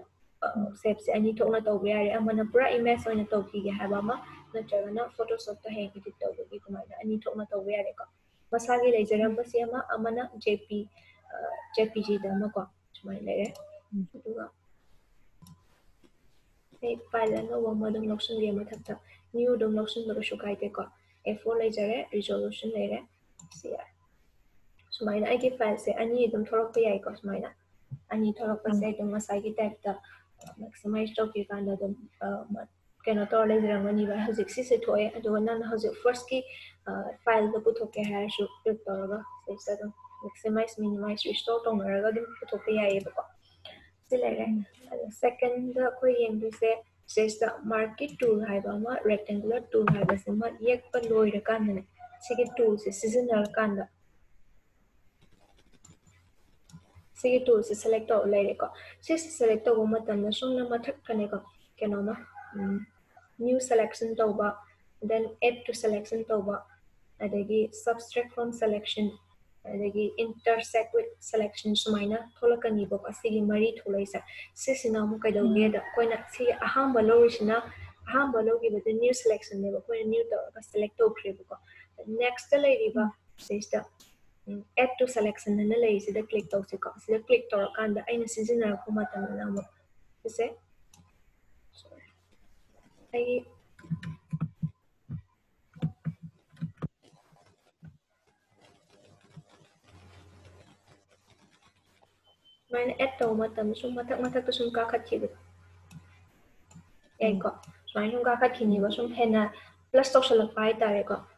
ꯁꯦꯞꯁꯦ ꯑꯅꯤ ꯊꯣꯛꯅ ꯇꯧꯕ ꯌꯥꯔꯦ ꯑꯃꯅ ꯄꯨꯔꯥ ꯏꯃꯦꯖ ꯑꯣꯏꯅ ꯇꯧꯈꯤꯒꯦ ꯍꯥꯏꯕ ꯑꯃ ꯅꯠꯇ꯭ꯔꯒꯅ ꯐꯣꯇꯣꯁꯣꯞꯇ ꯍꯌꯦꯡ ꯏꯗꯤꯠ ꯇꯧꯕꯒꯤ ꯑꯗꯨꯃꯥꯏꯅ ꯑꯅꯤ ꯊꯣꯛꯅ ꯇꯧꯕ ꯌꯥꯔꯦꯀꯣ ꯃꯁꯥꯒꯤ ꯂꯩꯖꯔꯝꯕꯁꯤ ꯑꯃ ꯑꯃꯅ ꯖꯦ ꯄꯤ ꯖꯦ ꯄꯤ ꯖꯤꯗ ꯑꯃꯀꯣ ꯁꯨꯃꯥꯏꯅ ꯂꯩꯔꯦ ꯑꯗꯨꯒ ꯑꯩ ꯐꯥꯏꯜ ꯑꯅꯧꯕ ꯑꯃ ꯑꯗꯨꯝ ꯂꯧꯁꯤꯟꯒꯦ ꯃꯊꯛꯇ ꯅ꯭ꯌꯨ ꯑꯗꯨꯝ ꯂꯧꯁꯤꯟꯕ ꯀꯩꯁꯨ ꯀꯥꯏꯗꯦꯀꯣ ꯑꯦ ꯐꯣꯔ ꯂꯩꯖꯔꯦ ꯔꯤꯖꯣꯂꯨꯁꯟ ꯂꯩꯔꯦ ꯁꯤ ꯌꯥꯔꯦ ꯁꯨꯃꯥꯏꯅ ꯑꯩꯒꯤ ꯐꯥꯏꯜꯁꯦ ꯑꯅꯤ ꯑꯗꯨꯝ ꯊꯣꯛꯂꯛꯄ ꯌꯥꯏꯀꯣ ꯁꯨꯃꯥꯏꯅ ꯑꯅꯤ ꯊꯣꯛꯂꯛꯄꯁꯦ ꯑꯗꯨꯝ ꯉꯁꯥꯏꯒꯤ ꯇꯥꯏꯞꯇ ꯃꯦꯛꯁꯤꯃꯥꯏꯁ ꯇꯧꯈꯤꯀꯥꯟꯗ ꯑꯗꯨꯝ ꯀꯩꯅꯣ ꯇꯧꯔ ꯂꯩꯖꯔꯝꯒꯅꯤꯕ ꯍꯧꯖꯤꯛ ꯁꯤꯁꯦ ꯊꯣꯛꯑꯦ ꯑꯗꯨꯒ ꯅꯪꯅ ꯍꯧꯖꯤꯛ ꯐꯥꯔꯁꯀꯤ ꯐꯥꯏꯜꯗꯣ ꯄꯨꯊꯣꯛꯀꯦ ꯍꯥꯏꯔꯁꯨ ꯀ꯭ꯂꯤꯛ ꯇꯧꯔꯒ ꯁꯤꯁꯦ ꯑꯗꯨꯝ ꯃꯦꯛꯁꯤꯃꯥꯏꯁ ꯃꯤꯅꯤꯃꯥꯏꯁ ꯔꯤꯁꯇꯣꯔ ꯇꯧꯅꯔꯒ ꯑꯗꯨꯝ ꯄꯨꯊꯣꯛꯄ ꯌꯥꯏꯌꯦꯕꯀꯣ ꯁꯤ ꯂꯩꯔꯦ ꯑꯗꯣ ꯁꯦꯀꯦꯟꯗ ꯑꯩꯈꯣꯏ ꯌꯦꯡꯗꯣꯏꯁꯦ ꯁꯤꯁꯤꯗ ꯃꯥꯔꯀꯦꯠ ꯇꯨꯜ ꯍꯥꯏꯕ ꯑꯃ ꯔꯦꯛꯇꯦꯡꯒꯨꯂꯔ ꯇꯨꯜ ꯍꯥꯏꯕꯁꯤꯃ ꯌꯦꯛꯄ ꯂꯣꯏꯔꯀꯥꯟꯗꯅꯦ ꯁꯤꯒꯤ ꯇꯨꯜꯁꯦ ꯁꯤꯖꯤꯟꯅꯔꯀꯥꯟꯗ ꯁꯤꯒꯤ ꯇꯨꯜꯁꯦ ꯁꯦꯂꯦꯛ ꯇꯧꯔ ꯂꯩꯔꯦꯀꯣ ꯁꯤꯁꯦ ꯁꯦꯂꯦꯛ ꯇꯧꯕ ꯃꯇꯝꯗ ꯁꯣꯝꯅ ꯃꯊꯛꯀꯅꯦꯀꯣ ꯀꯩꯅꯣꯃ ꯅ꯭ꯌꯨ ꯁꯦꯂꯦꯛꯁꯟ ꯇꯧꯕ ꯗꯦꯟ ꯑꯦꯗ ꯇꯨ ꯁꯦꯂꯦꯛꯁꯟ ꯇꯧꯕ ꯑꯗꯒꯤ ꯁꯕꯁꯇ꯭ꯔꯦꯛ ꯐ꯭ꯔꯣꯝ ꯁꯦꯂꯦꯛꯁꯟ ꯑꯗꯒꯤ ꯏꯟꯇꯔꯁꯦꯛ ꯋꯤꯠ ꯁꯦꯂꯦꯛꯁꯟ ꯁꯨꯃꯥꯏꯅ ꯊꯣꯛꯂꯛꯀꯅꯤꯕꯀꯣ ꯁꯤꯒꯤ ꯃꯔꯤ ꯊꯣꯛꯂꯛꯏꯁꯦ ꯁꯤꯁꯤꯅ ꯑꯃꯨꯛ ꯀꯩꯗꯧꯒꯦꯗ ꯑꯩꯈꯣꯏꯅ ꯁꯤ ꯑꯍꯥꯟꯕ ꯂꯧꯔꯤꯁꯤꯅ ꯑꯍꯥꯟꯕ ꯂꯧꯈꯤꯕꯗ ꯅ꯭ꯌꯨ ꯁꯦꯂꯦꯛꯁꯟꯅꯦꯕ ꯑꯩꯈꯣꯏꯅ ꯅ꯭ꯌꯨ ꯇꯧꯔꯒ ꯁꯦꯂꯦꯛ ꯇꯧꯈ꯭ꯔꯦꯕꯀꯣ ꯅꯦꯛꯁꯇ ꯂꯩꯔꯤꯕ ꯁꯤꯁꯤꯗ ꯑꯦꯗ ꯇꯨ ꯁꯦꯂꯦꯛꯁꯟ ꯑꯅ ꯂꯩꯔꯤꯁꯤꯗ ꯀ꯭ꯂꯤꯛ ꯇꯧꯁꯤꯀꯣ ꯁꯤꯗ ꯀ꯭ꯂꯤꯛ ꯇꯧꯔꯀꯥꯟꯗ ꯑꯩꯅ ꯁꯤꯖꯤꯟꯅꯔꯛꯄ ꯃꯇꯝꯗꯅ ꯑꯃꯨꯛ ꯁꯤꯁꯦ ꯑꯩꯒꯤ ꯁꯨꯃꯥꯏꯅ ꯑꯦꯗ ꯇꯧꯕ ꯃꯇꯝꯗ ꯁꯨꯝ ꯃꯊꯛ ꯃꯊꯛꯇ ꯁꯨꯝ ꯀꯥꯈꯠꯈꯤꯕꯗꯣ ꯌꯥꯏꯀꯣ ꯁꯨꯃꯥꯏꯅ ꯁꯨꯝ ꯀꯥꯈꯠꯈꯤꯅꯦꯕ ꯁꯨꯝ ꯍꯦꯟꯅ ꯄ꯭ꯂꯁ ꯇꯧꯁꯜꯂꯛꯄ ꯍꯥꯏꯇꯥꯔꯦꯀꯣ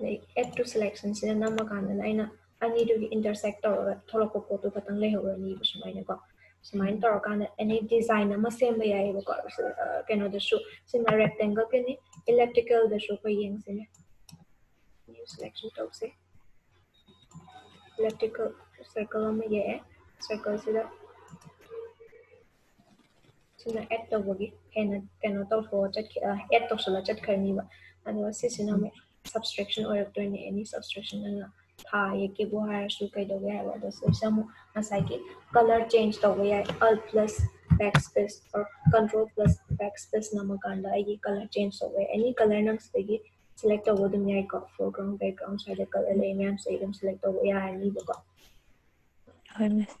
like add to selection sina nama na ina ani do intersect tawra tholopo ko to patang le hawra ni bus mai ne ko so sumain tor kan any design ma sem ba yai ko so keno da su sina rectangle ke ni electrical the show ko yeng sina new selection to se electrical circle ma ye circle sida sina add to tawagi hena to tawfo chat add to tawsala chat karni ba ani ado sisina me subtraction ꯑꯣꯏꯔꯛꯇꯣꯏꯅꯦ any subtraction ꯑꯅ ꯊꯥ ꯌꯦꯛꯀꯦꯕꯨ ꯍꯥꯏꯔꯁꯨ ꯀꯩꯗꯧꯒꯦ ꯍꯥꯏꯕ ꯑꯗꯣ ꯁꯤꯁꯦ ꯑꯃꯨꯛ ꯉꯁꯥꯏꯒꯤ colour change ꯇꯧꯕ ꯌꯥꯏ alt plus back space or control plus back space ꯅꯝꯃꯀꯥꯟꯗ ꯑꯩꯒꯤ ꯀꯂꯔ ꯆꯦꯟꯖ ꯇꯧꯕ ꯌꯥꯏ ꯑꯦꯅꯤ ꯀꯂꯔ ꯅꯪ ꯁꯤꯗꯒꯤ ꯁꯦꯂꯦꯛ ꯇꯧꯕ ꯑꯗꯨꯝ ꯌꯥꯏꯀꯣ ꯐꯣꯔꯒ꯭ꯔꯥꯎꯟ ꯕꯦꯛꯒ꯭ꯔꯥꯎꯟ ꯁ꯭ꯋꯥꯏꯗ ꯀꯂꯔ ꯂꯩ ꯃꯌꯥꯝꯁꯦ ꯑꯗꯨꯝ ꯁꯦꯂꯦꯛ ꯇꯧꯕ ꯌꯥꯔꯅꯤꯕꯀꯣ ꯍꯣꯏ ꯃꯤꯁ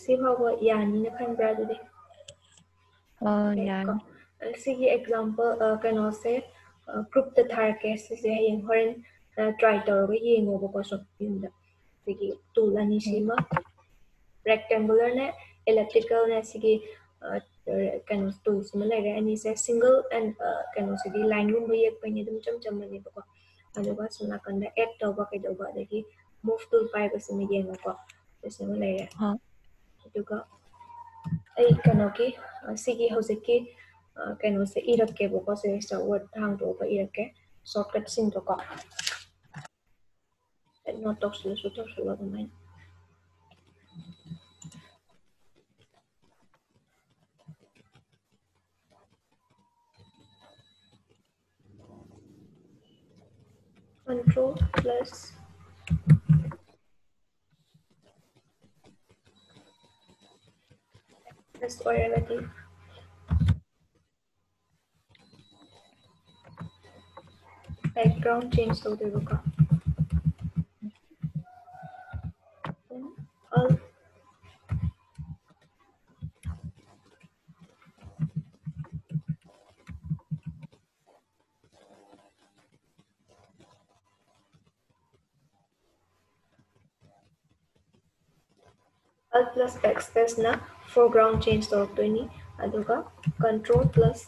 ꯁꯤ ꯐꯥꯎꯕ ꯌꯥꯅꯤꯅ ꯈꯟꯕ꯭ꯔꯥ ꯑꯗꯨꯗꯤ ꯑꯥ ꯀꯣ ꯌꯥꯅꯤ ꯁꯤꯒꯤ ꯑꯦꯛꯖꯥꯝꯄꯜ ꯀꯩꯅꯣꯁꯦ ꯒ꯭ꯔꯨꯞꯇ ꯊꯥꯔꯛꯀꯦ ꯁꯤꯁꯦ ꯍꯌꯦꯡ ꯍꯣꯔꯦꯟ ꯇ꯭ꯔꯥꯏ ꯇꯧꯔꯒ ꯌꯦꯡꯉꯣꯕꯀꯣ ꯁꯨꯝ ꯌꯨꯝꯗ ꯑꯗꯒꯤ ꯇꯨꯜ ꯍꯣꯏ ꯑꯅꯤꯁꯤꯃ ꯔꯦꯛꯇꯦꯡꯒꯨꯂꯔꯅꯦ ꯏꯂꯦꯛꯇ꯭ꯔꯤꯀꯦꯜꯅꯦ ꯁꯤꯒꯤ ꯀꯩꯅꯣ ꯇꯨꯜꯁꯤꯃ ꯂꯩꯔꯦ ꯑꯅꯤꯁꯦ ꯁꯤꯡꯒꯜ ꯑꯦꯟ ꯀꯩꯅꯣꯁꯤꯗꯤ ꯂꯥꯏꯟꯒꯨꯝꯕ ꯌꯦꯛꯄꯩꯅꯤ ꯑꯗꯨꯝ ꯏꯆꯝ ꯆꯝꯕꯅꯦꯕꯀꯣ ꯑꯗꯨꯒ ꯁꯣꯝ ꯅꯥꯀꯟꯗ ꯑꯦꯗ ꯇꯧꯕ ꯀꯩꯗꯧꯕ ꯑꯗꯒꯤ ꯃꯨꯚ ꯇꯨꯜ ꯄꯥꯏꯕꯁꯤꯃ ꯌꯦꯡꯉꯣꯀꯣ ꯁꯤꯁꯤꯃ ꯂꯩꯔꯦ ꯍꯣꯏ ꯑꯗꯨꯒ ꯑꯩ ꯀꯩꯅꯣꯒꯤ ꯁꯤꯒꯤ ꯍꯧꯖꯤꯛꯀꯤ कैनवस इरके बहुत से इस वर्ड थांग तो पर इरके shortcut sing to kok no talk sulu su talk sulu main control plus. That's orientative. Background change कर दे रुका प्लस बैक ना फोरग्राउंड चेंज तो होनी अदा control plus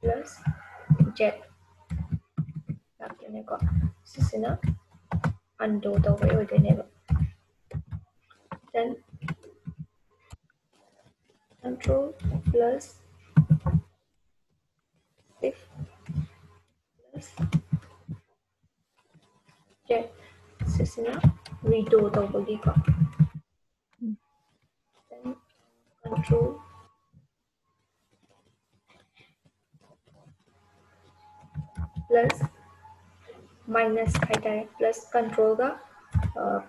plus jet. Tak kena kok. Sesena undo the way with the. Then control plus if plus jet. Sesena redo the way kok. Then control plus minus iota है plus control का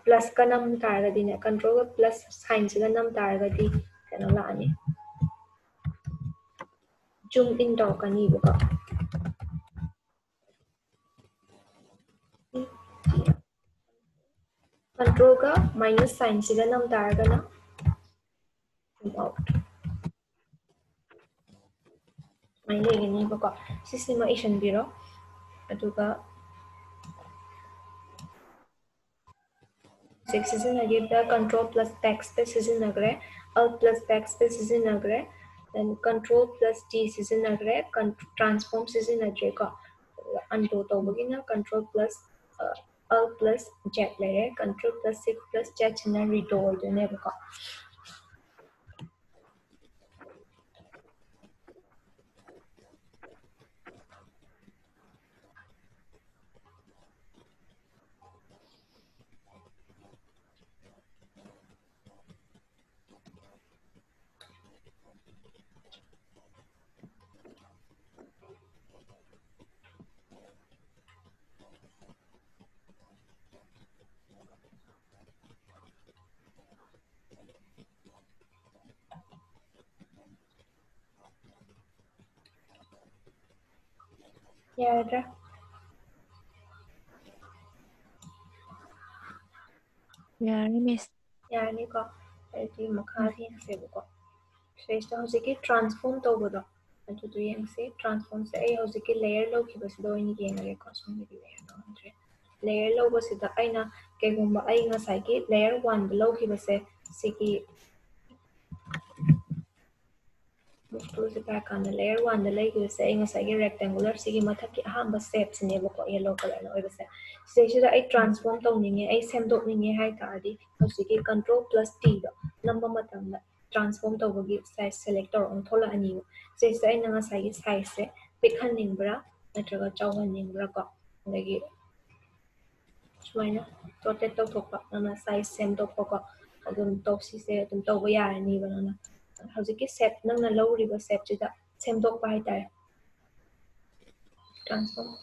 plus का नम तारगदी ने control का plus sign से का नम तारगदी क्या नो लाने जूम इन डॉग का नी बुका कंट्रोल का माइनस साइन से का नम तारगना जूम आउट माइनस ये नी बुका सिस्टम एशन बिरो Aduga. Six is in a give the control plus backspace is in a gray. Alt plus backspace is in a gray. Then control plus T is in a gray. Transform is in a J का undo तो होगी ना control plus uh, alt plus J ले रहे control plus six plus J चिन्ह redo हो जाने का Here. Yani miss. Yani ko. Jadi makati yang saya buka. Saya itu harus ikut transform tau bodoh. Jadi tu yang saya transform saya eh harus ikut layer lo kita sudah ini yang ada kosong di layer lo. Layer lo bos itu, ayna kayak gumba ayna saya layer one lo kita se segi ꯃꯨꯐꯇꯨꯁꯦ ꯄꯥꯏꯔꯀꯥꯟꯗ layer ꯋꯥꯟꯗ ꯂꯩꯈꯤꯕꯁꯦ ꯑꯩ ꯉꯁꯥꯏꯒꯤ rectangular ꯁꯤꯒꯤ ꯃꯊꯛꯀꯤ ꯑꯍꯥꯟꯕ ꯁꯦꯞꯁꯤꯅꯦꯕꯀꯣ yellow ꯀꯂꯔꯅ ꯑꯣꯏꯕꯁꯦ ꯁꯤꯗꯩꯁꯤꯗ ꯑꯩ transform ꯇꯧꯅꯤꯡꯉꯦ ꯑꯩ ꯁꯦꯝꯗꯣꯛꯅꯤꯡꯉꯦ ꯍꯥꯏ ꯇꯥꯔꯗꯤ ꯍꯧꯖꯤꯛꯀꯤ ꯀꯟꯇ꯭ꯔꯣꯜ ꯄ꯭ꯂꯁ ꯇꯤꯗꯣ ꯅꯝꯕ ꯃꯇꯝꯗ ꯇ꯭ꯔꯥꯟꯁꯐꯣꯔꯝ ꯇꯧꯕꯒꯤ ꯁꯥꯏꯖ ꯁꯦꯂꯦꯛ ꯇꯧꯔꯒ ꯊꯣꯛꯂꯛꯑꯅꯤꯕ ꯁꯤꯁꯤꯗ ꯑꯩꯅ ꯉꯁꯥꯏꯒꯤ ꯁꯥꯏꯖꯁꯦ ꯄꯤꯛꯍꯟꯅꯤꯡꯕ꯭ꯔꯥ ꯅꯠꯇ꯭ꯔꯒ ꯆꯥꯎꯍꯟꯅꯤꯡꯕ꯭ꯔꯥ ꯀꯣ ꯑꯗꯒꯤ ꯁꯨꯃꯥꯏꯅ ꯔꯣꯇꯦꯠ ꯇꯧꯊꯣꯛꯄ ꯅꯪꯅ ꯁꯥꯏꯖ ꯁꯦꯝꯗꯣꯛꯄꯀꯣ ꯑꯗꯨꯝ ꯇꯧ ꯁꯤꯁꯦ ꯑꯗꯨꯝ ꯇꯧꯕ ꯌꯥꯔꯅꯤꯕ ꯅꯪꯅ ꯍꯧꯖꯤꯛꯀꯤ ꯁꯦꯞ ꯅꯪꯅ ꯂꯧꯔꯤꯕ ꯁꯦꯞꯁꯤꯗ ꯁꯦꯝꯗꯣꯛꯄ ꯍꯥꯏꯇꯥꯔꯦ ꯇ꯭ꯔꯥꯟꯁꯐꯣꯔꯝ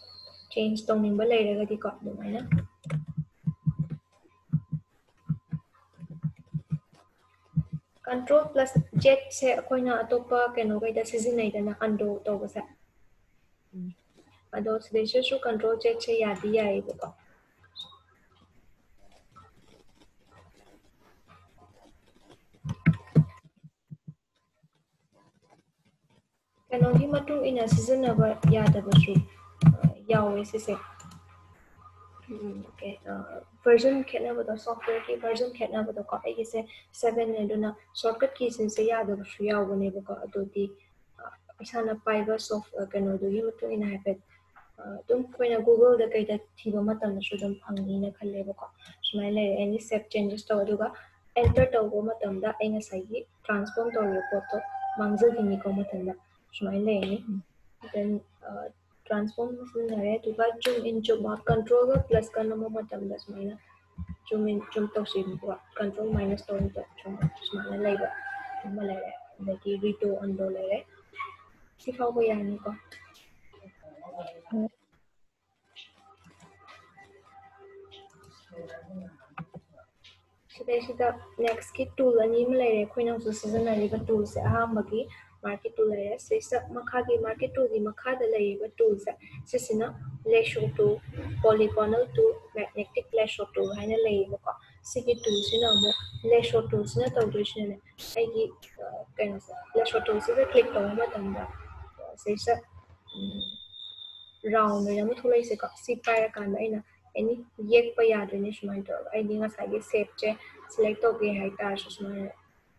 ꯆꯦꯟꯖ ꯇꯧꯅꯤꯡꯕ ꯂꯩꯔꯒꯗꯤꯀꯣ ꯑꯗꯨꯃꯥꯏꯅ ꯀꯟꯇ꯭ꯔꯣꯜ ꯄ꯭ꯂꯁ ꯖꯦꯠꯁꯦ ꯑꯩꯈꯣꯏꯅ ꯑꯇꯣꯞꯄ ꯀꯩꯅꯣꯈꯩꯗ ꯁꯤꯖꯤꯟꯅꯩꯗꯅ ꯑꯟꯗꯣ ꯇꯧꯕꯁꯦ ꯎꯝ ꯑꯗꯣ ꯁꯤꯗꯩꯁꯤꯁꯨ ꯀꯟꯇ꯭ꯔꯣꯜ ꯖꯦꯠꯁꯦ ꯌꯥꯗꯤ ꯌꯥꯏꯌꯦꯕꯀꯣ ꯀꯩꯅꯣꯒꯤ ꯃꯇꯨꯡ ꯏꯟꯅ ꯁꯤꯖꯤꯟꯅꯕ ꯌꯥꯗꯕꯁꯨ ꯌꯥꯎꯋꯦ ꯁꯤꯁꯦ ꯚꯔꯖꯟ ꯈꯦꯠꯅꯕꯗꯣ ꯁꯣꯐꯋꯦꯔꯒꯤ ꯚꯔꯖꯟ ꯈꯦꯠꯅꯕꯗꯣꯀꯣ ꯑꯩꯒꯤꯁꯦ ꯁꯚꯦꯟꯅꯦ ꯑꯗꯨꯅ ꯁꯣꯔꯠꯀꯠ ꯀꯤꯁꯤꯡꯁꯦ ꯌꯥꯗꯕꯁꯨ ꯌꯥꯎꯕꯅꯦꯕꯀꯣ ꯑꯗꯨꯗꯤ ꯏꯁꯥꯅ ꯄꯥꯏꯕ ꯁꯣꯐ ꯀꯩꯅꯣꯗꯨꯒꯤ ꯃꯇꯨꯡ ꯏꯟꯅ ꯍꯥꯏꯐꯦꯠ ꯑꯗꯨꯝ ꯑꯩꯈꯣꯏꯅ ꯒꯨꯒꯜꯗ ꯀꯩꯗ ꯊꯤꯕ ꯃꯇꯝꯗꯁꯨ ꯑꯗꯨꯝ ꯐꯪꯅꯤꯅ ꯈꯜꯂꯦꯕꯀꯣ ꯁꯨꯃꯥꯏꯅ ꯂꯩꯔꯦ शुमाइंदे देन ट्रांसफॉर्म मशीन धरे तो का जो इन जो बात कंट्रोल का प्लस का नंबर मत हम दस महीना जो इन जो तो सीम बात कंट्रोल माइनस तो इन तो जो शुमाइंदे ले बा तुम ले रहे लेकिन रिटो अंडो ले रहे सिखाओ भैया नहीं को। ဒါရှိတာ next kit tool အနည်းမလေးတွေခွင့်အောင်ဆိုစဉ်းစားနေတဲ့ tool စအားမကြီး market tool ꯂꯩꯔꯦ ꯁꯤꯁꯤꯗ ꯃꯈꯥꯒꯤ ꯃꯥꯔꯀꯦꯠ ꯇꯨꯜꯒꯤ ꯃꯈꯥꯗ ꯂꯩꯔꯤꯕ ꯇꯨꯜꯁꯦ ꯁꯤꯁꯤꯅ lasso tool ꯄꯣꯂꯤꯒꯣꯅꯜ tool magnetic ꯂꯦꯁꯣ tool ꯍꯥꯏꯅ ꯂꯩꯌꯦꯕꯀꯣ ꯁꯤꯒꯤ ꯇꯨꯜꯁꯤꯅ ꯑꯃꯨꯛ ꯂꯦꯁꯣ ꯇꯨꯜꯁꯤꯅ ꯇꯧꯗꯣꯏꯁꯤꯅꯅꯦ ꯑꯩꯒꯤ ꯀꯩꯅꯣꯁꯦ ꯂꯦꯁꯣ ꯇꯨꯜꯁꯤꯗ ꯀ꯭ꯂꯤꯛ ꯇꯧꯕ ꯃꯇꯝꯗ ꯁꯤꯁꯤꯗ ꯔꯥꯎꯟ ꯑꯣꯏꯅ ꯑꯃ ꯊꯣꯛꯂꯛꯏꯁꯦꯀꯣ ꯁꯤ ꯄꯥꯏꯔꯀꯥꯟꯗ ꯑꯩꯅ ꯑꯦꯅꯤ ꯌꯦꯛꯄ ꯌꯥꯗꯣꯏꯅꯦ ꯁꯨꯃꯥꯏꯅ ꯇꯧꯔꯒ ꯑꯩꯗꯤ ꯉꯁꯥꯏꯒꯤ ꯁꯦꯞꯁꯦ ꯁꯦꯂꯦꯛ ꯇꯧꯒꯦ ꯍꯥꯏꯇꯥꯔꯁꯨ ꯁꯨꯃꯥꯏꯅ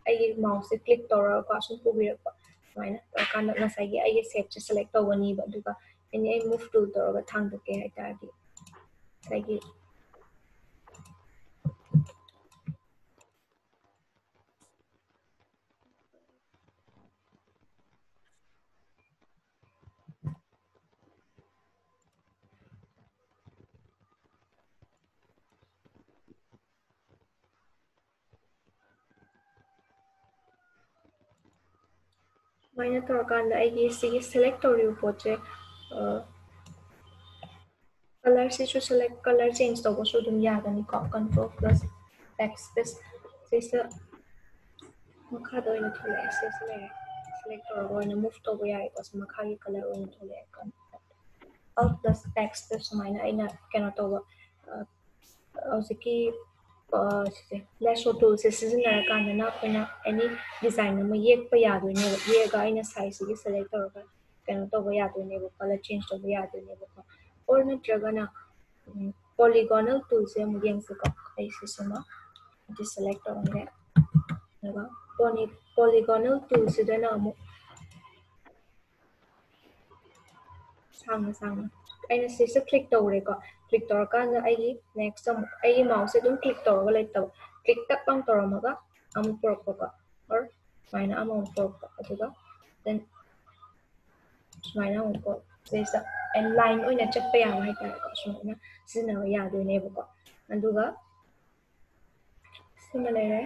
ꯑꯩꯒꯤ ꯃꯥꯎꯁꯁꯦ ꯀ꯭ꯂꯤꯛ ꯇꯧꯔꯒꯀꯣ ꯁꯨꯝ ꯄꯨꯕꯤꯔꯛꯄ ꯁꯨꯃꯥꯏꯅ ꯇꯧꯔꯀꯥꯟꯗ ꯉꯁꯥꯏꯒꯤ ꯑꯩꯒꯤ ꯁꯦꯞꯁꯦ ꯁꯦꯂꯦꯛ ꯇꯧꯒꯅꯤꯕ ꯑꯗꯨꯒ ꯑꯦꯅꯤ ꯑꯩ ꯃꯨꯚ ꯇꯨꯜ ꯇꯧꯔꯒ ꯊꯥꯡꯗꯣꯛꯀꯦ ꯍꯥꯏꯇꯥꯔꯗꯤ ꯉꯁꯥꯏꯒꯤ ꯁꯨꯃꯥꯏꯅ ꯇꯧꯔꯀꯥꯟꯗ ꯑꯩꯒꯤ ꯁꯤꯒꯤ ꯁꯦꯂꯦꯛ ꯇꯧꯔꯤꯕ ꯄꯣꯠꯁꯦ ꯀꯂꯔꯁꯤꯁꯨ ꯁꯦꯂꯦꯛ ꯀꯂꯔ ꯆꯦꯟꯖ ꯇꯧꯕꯁꯨ ꯑꯗꯨꯝ ꯌꯥꯒꯅꯤꯀꯣ ꯀꯟꯇ꯭ꯔꯣꯜ ꯄ꯭ꯂꯁ ꯕꯦꯛꯁꯄꯦꯁ ꯁꯤꯁꯤꯗ ꯃꯈꯥꯗ ꯑꯣꯏꯅ ꯊꯣꯛꯂꯛꯑꯦ ꯁꯤꯁꯤ ꯂꯩꯔꯦ ꯁꯦꯂꯦꯛ ꯇꯧꯔꯒ ꯑꯣꯏꯅ ꯃꯨꯚ ꯇꯧꯕ ꯌꯥꯏꯀꯣ ꯁꯤ ꯃꯈꯥꯒꯤ ꯀꯂꯔ ꯑꯣꯏꯅ ꯊꯣꯛꯂꯛꯑꯦ ꯑꯜ ꯄ꯭ꯂꯁ ꯕꯦꯛꯁꯇ ꯁꯨꯃꯥꯏꯅ ꯑꯩꯅ ꯀꯩꯅꯣ ꯇꯧꯕ ꯍꯧꯖꯤꯛꯀꯤ ꯁꯤꯁꯦ ꯂꯦꯁꯣ ꯇꯨꯜꯁꯦ ꯁꯤꯖꯤꯟꯅꯔꯀꯥꯟꯗꯅ ꯑꯩꯈꯣꯏꯅ ꯑꯦꯅꯤ ꯗꯤꯖꯥꯏꯟ ꯑꯃ ꯌꯦꯛꯄ ꯌꯥꯗꯣꯏꯅꯦꯕ ꯌꯦꯛꯑꯒ ꯑꯩꯅ ꯁꯥꯏꯖꯁꯤꯒꯤ ꯁꯦꯂꯦꯛ ꯇꯧꯔꯒ ꯀꯩꯅꯣ ꯇꯧꯕ ꯌꯥꯗꯣꯏꯅꯦꯕ ꯀꯂꯔ ꯆꯦꯟꯖ ꯇꯧꯕ ꯌꯥꯗꯣꯏꯅꯦꯕꯀꯣ ꯑꯣꯔ ꯅꯠꯇ꯭ꯔꯒꯅ ꯄꯣꯂꯤꯒꯣꯅꯦꯜ ꯇꯨꯜꯁꯦ ꯑꯃꯨꯛ ꯌꯦꯡꯁꯤꯀꯣ ꯑꯩ ꯁꯤꯁꯤꯃ ꯗꯤꯁꯦꯂꯦꯛ ꯇꯧꯔꯒꯦ ꯑꯗꯨꯒ ꯄꯣꯂꯤꯒꯣꯅꯦꯜ ꯇꯨꯜꯁꯤꯗꯅ ꯑꯃꯨꯛ ꯁꯥꯡꯅ ꯁꯥꯡꯅ ꯑꯩꯅ ꯁꯤꯁꯦ ꯀ꯭ꯂꯤꯛ ꯇꯧꯔꯦꯀꯣ ꯀ꯭ꯂꯤꯛ ꯇꯧꯔꯀꯥꯟꯗ ꯑꯩꯒꯤ ꯅꯦꯛꯁ ꯑꯃꯨꯛ ꯑꯩꯒꯤ ꯃꯥꯎꯁꯁꯦ ꯑꯗꯨꯝ ꯀ꯭ꯂꯤꯛ ꯇꯧꯔꯒ ꯂꯩꯇꯕ ꯀ꯭ꯂꯤꯛ ꯇꯛ ꯂꯥꯎ ꯇꯧꯔꯝꯃꯒ ꯑꯃꯨꯛ ꯄꯨꯔꯛꯄꯀꯣ ꯑꯣꯔ ꯁꯨꯃꯥꯏꯅ ꯑꯃꯃꯨꯛ ꯄꯨꯔꯛꯄ ꯑꯗꯨꯒ ꯗꯦꯟ ꯁꯨꯃꯥꯏꯅ ꯑꯃꯨꯛꯀꯣ ꯁꯤꯗꯩꯁꯤꯗ ꯂꯥꯏꯟ ꯑꯣꯏꯅ ꯆꯠꯄ ꯌꯥꯕ ꯍꯥꯏꯇꯥꯔꯦꯀꯣ ꯁꯨꯃꯥꯏꯅ ꯁꯤꯖꯤꯟꯅꯕ ꯌꯥꯗꯣꯏꯅꯦꯕꯀꯣ ꯑꯗꯨꯒ ꯁꯤꯃ ꯂꯩꯔꯦ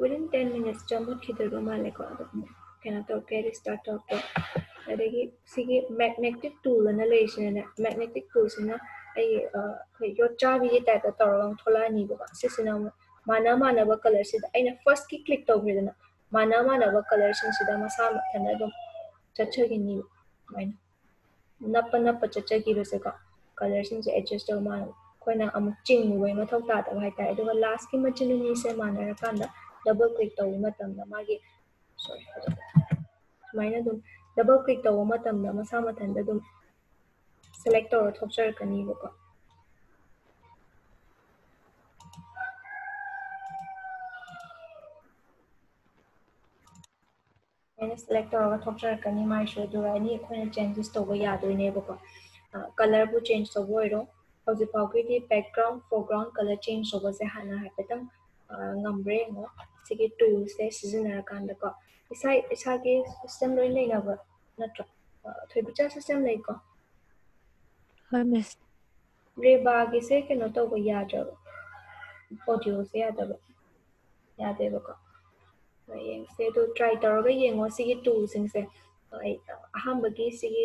ꯋꯤꯗꯤꯟ ꯇꯦꯟ ꯃꯤꯅꯠꯁꯇ ꯃꯨꯠꯈꯤꯗꯣꯏꯕ ꯃꯥꯜꯂꯦꯀꯣ ꯑꯗꯣ ꯀꯩꯅꯣ ꯇꯧꯔꯛꯀꯦ ꯔꯤꯁꯇꯥꯔꯠ ꯇꯧꯔꯛꯀꯦ ꯑꯗꯒꯤ ꯁꯤꯒꯤ ꯃꯦꯛꯅꯦꯇꯤꯛ ꯇꯨꯜ ꯑꯅ ꯂꯩꯔꯤꯁꯤꯅꯅꯦ ꯃꯦꯛꯅꯦꯇꯤꯛ ꯇꯨꯜꯁꯤꯅ ꯑꯩ ꯑꯩꯈꯣꯏ ꯌꯣꯠꯆꯥꯕꯤꯒꯤ ꯇꯥꯏꯞꯇ ꯇꯧꯔꯒ ꯑꯃꯨꯛ ꯊꯣꯛꯂꯛꯑꯅꯤꯕꯀꯣ ꯁꯤꯁꯤꯅ ꯑꯃꯨꯛ ꯃꯥꯟꯅ ꯃꯥꯟꯅꯕ ꯀꯂꯔꯁꯤꯗ ꯑꯩꯅ ꯐꯥꯔꯁꯀꯤ ꯀ꯭ꯂꯤꯛ ꯇꯧꯈ꯭ꯔꯦꯗꯅ ꯃꯥꯟꯅ ꯃꯥꯟꯅꯕ ꯀꯂꯔꯁꯤꯡꯁꯤꯗ ꯃꯁꯥ ꯃꯊꯟꯇ ꯑꯗꯨꯝ ꯆꯠꯆꯈꯤꯅꯤꯕ ꯁꯨꯃꯥꯏꯅ ꯅꯞꯄ ꯅꯞꯄ ꯆꯠꯆꯈꯤꯕꯁꯦꯀꯣ ꯀꯂꯔꯁꯤꯡꯁꯦ ꯑꯦꯗꯖꯁ ꯇꯧꯕ ꯃꯥꯅ ꯑꯩꯈꯣꯏꯅ ꯑꯃꯨꯛ ꯆꯤꯡꯉꯨꯕꯒꯤ ꯃꯊꯧ ꯇꯥꯗꯕ ꯍꯥꯏꯇꯥꯔꯦ ꯑꯗꯨꯒ ꯂꯥꯁꯀꯤ ꯃꯆꯤꯟ ꯑꯅꯤꯁꯦ ꯃꯥꯟꯅꯔꯀꯥꯟꯗ ꯗꯕꯜ ꯀ꯭ꯂꯤꯛ ꯇꯧꯕ ꯃꯇꯝꯗ ꯃꯥꯒꯤ ꯁꯣꯔꯤ ꯁꯨꯃꯥꯏꯅ ꯑꯗꯨꯝ ꯗꯕꯜ ꯀ꯭ꯂꯤꯛ ꯇꯧꯕ ꯃꯇꯝꯗ ꯃꯁꯥ ꯃꯊꯟꯇ ꯑꯗꯨꯝ ꯁꯦꯂꯦꯛ ꯇꯧꯔ ꯊꯣꯛꯆꯔꯛꯀꯅꯤꯕꯀꯣ ꯑꯩꯅ ꯁꯦꯂꯦꯛ ꯇꯧꯔꯒ ꯊꯣꯛꯆꯔꯛꯀꯅꯤ ꯃꯥꯏꯁꯨ ꯑꯗꯨꯒ ꯑꯦꯅꯤ ꯑꯩꯈꯣꯏꯅ ꯆꯦꯟꯖꯦꯁ ꯇꯧꯕ ꯌꯥꯗꯣꯏꯅꯦꯕꯀꯣ ꯀꯂꯔꯕꯨ ꯆꯦꯟꯖ ꯇꯧꯕ ꯑꯣꯏꯔꯣ ꯍꯧꯖꯤꯛ ꯐꯥꯎꯒꯤꯗꯤ ꯕꯦꯛꯒ꯭ꯔꯥꯎꯟ ꯐꯣꯔꯒ꯭ꯔꯥꯎꯟ ꯀꯂꯔ ꯆꯦꯟꯖ ꯇꯧꯕꯁꯦ ꯍꯥꯟꯅ ꯍꯥꯏꯐꯦꯠꯇꯪ ꯉꯝꯕ꯭ꯔꯥ ꯌꯦꯡꯉꯣ ꯁꯤꯒꯤ ꯇꯨꯜꯁꯦ ꯁꯤꯖꯤꯟꯅꯔꯀꯥꯟꯗꯀꯣ ꯏꯁꯥ ꯏꯁꯥꯒꯤ ꯁꯤꯁꯇꯦꯝ ꯂꯣꯏ ꯂꯩꯅꯕ ꯅꯠꯇ꯭ꯔꯣ ꯊꯣꯏꯕꯤꯆꯥ ꯁꯤꯁꯇꯦꯝ ꯂꯩꯀꯣ ꯍꯣꯏ ꯃꯤꯁ ꯔꯦꯕꯥꯒꯤꯁꯦ ꯀꯩꯅꯣ ꯇꯧꯕ ꯌꯥꯗ꯭ꯔꯕ ꯑꯣꯗꯤꯑꯣꯁꯦ ꯌꯥꯗꯕ ꯌꯥꯗꯦꯕꯀꯣ ꯌꯦꯡꯁꯦ ꯑꯗꯨ ꯇ꯭ꯔꯥꯏ ꯇꯧꯔꯒ ꯌꯦꯡꯉꯣ ꯁꯤꯒꯤ ꯇꯨꯜꯁꯤꯡꯁꯦ ꯑꯩ ꯑꯍꯥꯟꯕꯒꯤ ꯁꯤꯒꯤ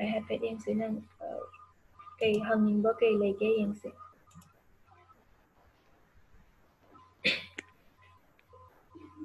I have it in Sinan. Okay, hanging bokeh like a yang say.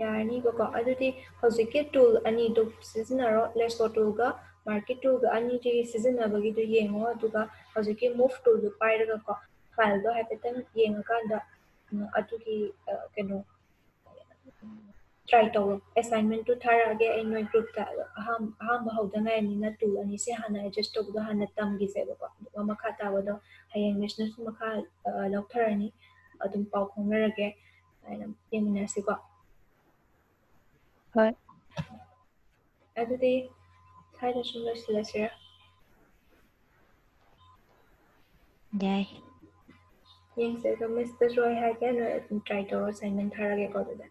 ꯌꯥꯔꯅꯤꯕꯀꯣ ꯑꯗꯨꯗꯤ ꯍꯧꯖꯤꯛꯀꯤ ꯇꯨꯜ ꯑꯅꯤꯗꯨ ꯁꯤꯖꯤꯟꯅꯔꯣ ꯂꯦꯁꯣ ꯇꯨꯜꯒ ꯃꯥꯔꯀꯦꯠ ꯇꯨꯜꯒ ꯑꯅꯤꯁꯤꯒꯤ ꯁꯤꯖꯤꯟꯅꯕꯒꯤꯗꯨ ꯌꯦꯡꯉꯣ ꯑꯗꯨꯒ ꯍꯧꯖꯤꯛꯀꯤ ꯃꯨꯚ ꯇꯨꯜꯗꯨ ꯄꯥꯏꯔꯒꯀꯣ ꯐꯥꯏꯜꯗꯣ ꯍꯥꯏꯐꯦꯠꯇꯪ ꯌꯦꯡꯉꯀꯥꯟꯗ ꯑꯗꯨꯒꯤ ꯀꯩꯅꯣ ꯇ꯭ꯔꯥꯏ ꯇꯧꯔꯣ ꯑꯦꯁꯥꯏꯟꯃꯦꯟꯇꯨ ꯊꯥꯔꯛꯑꯒꯦ ꯑꯩ ꯅꯣꯏ ꯒ꯭ꯔꯨꯞꯇ ꯑꯗꯣ ꯑꯍꯥꯟꯕ ꯍꯧꯗ ꯉꯥꯏꯔꯤꯕꯅꯤꯅ ꯇꯨꯜ ꯑꯅꯤꯁꯦ ꯍꯥꯟꯅ ꯑꯦꯗꯖꯁ ꯇꯧꯕꯗꯣ ꯍꯥꯟꯅ ꯇꯝꯈꯤꯁꯦꯕꯀꯣ ꯑꯗꯨꯒ ꯃꯈꯥ ꯇꯥꯕꯗꯣ ꯍꯌꯦꯡ ꯃꯤꯁꯅꯁꯨ ꯃꯈꯥ ꯂꯧꯊꯔꯅꯤ はい。Every paylaşım meselesi. Đây. Nhưng sẽ có Mr. Roy hai cái nữa trai đồ sẽ nên thay ra cái câu đó.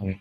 Rồi.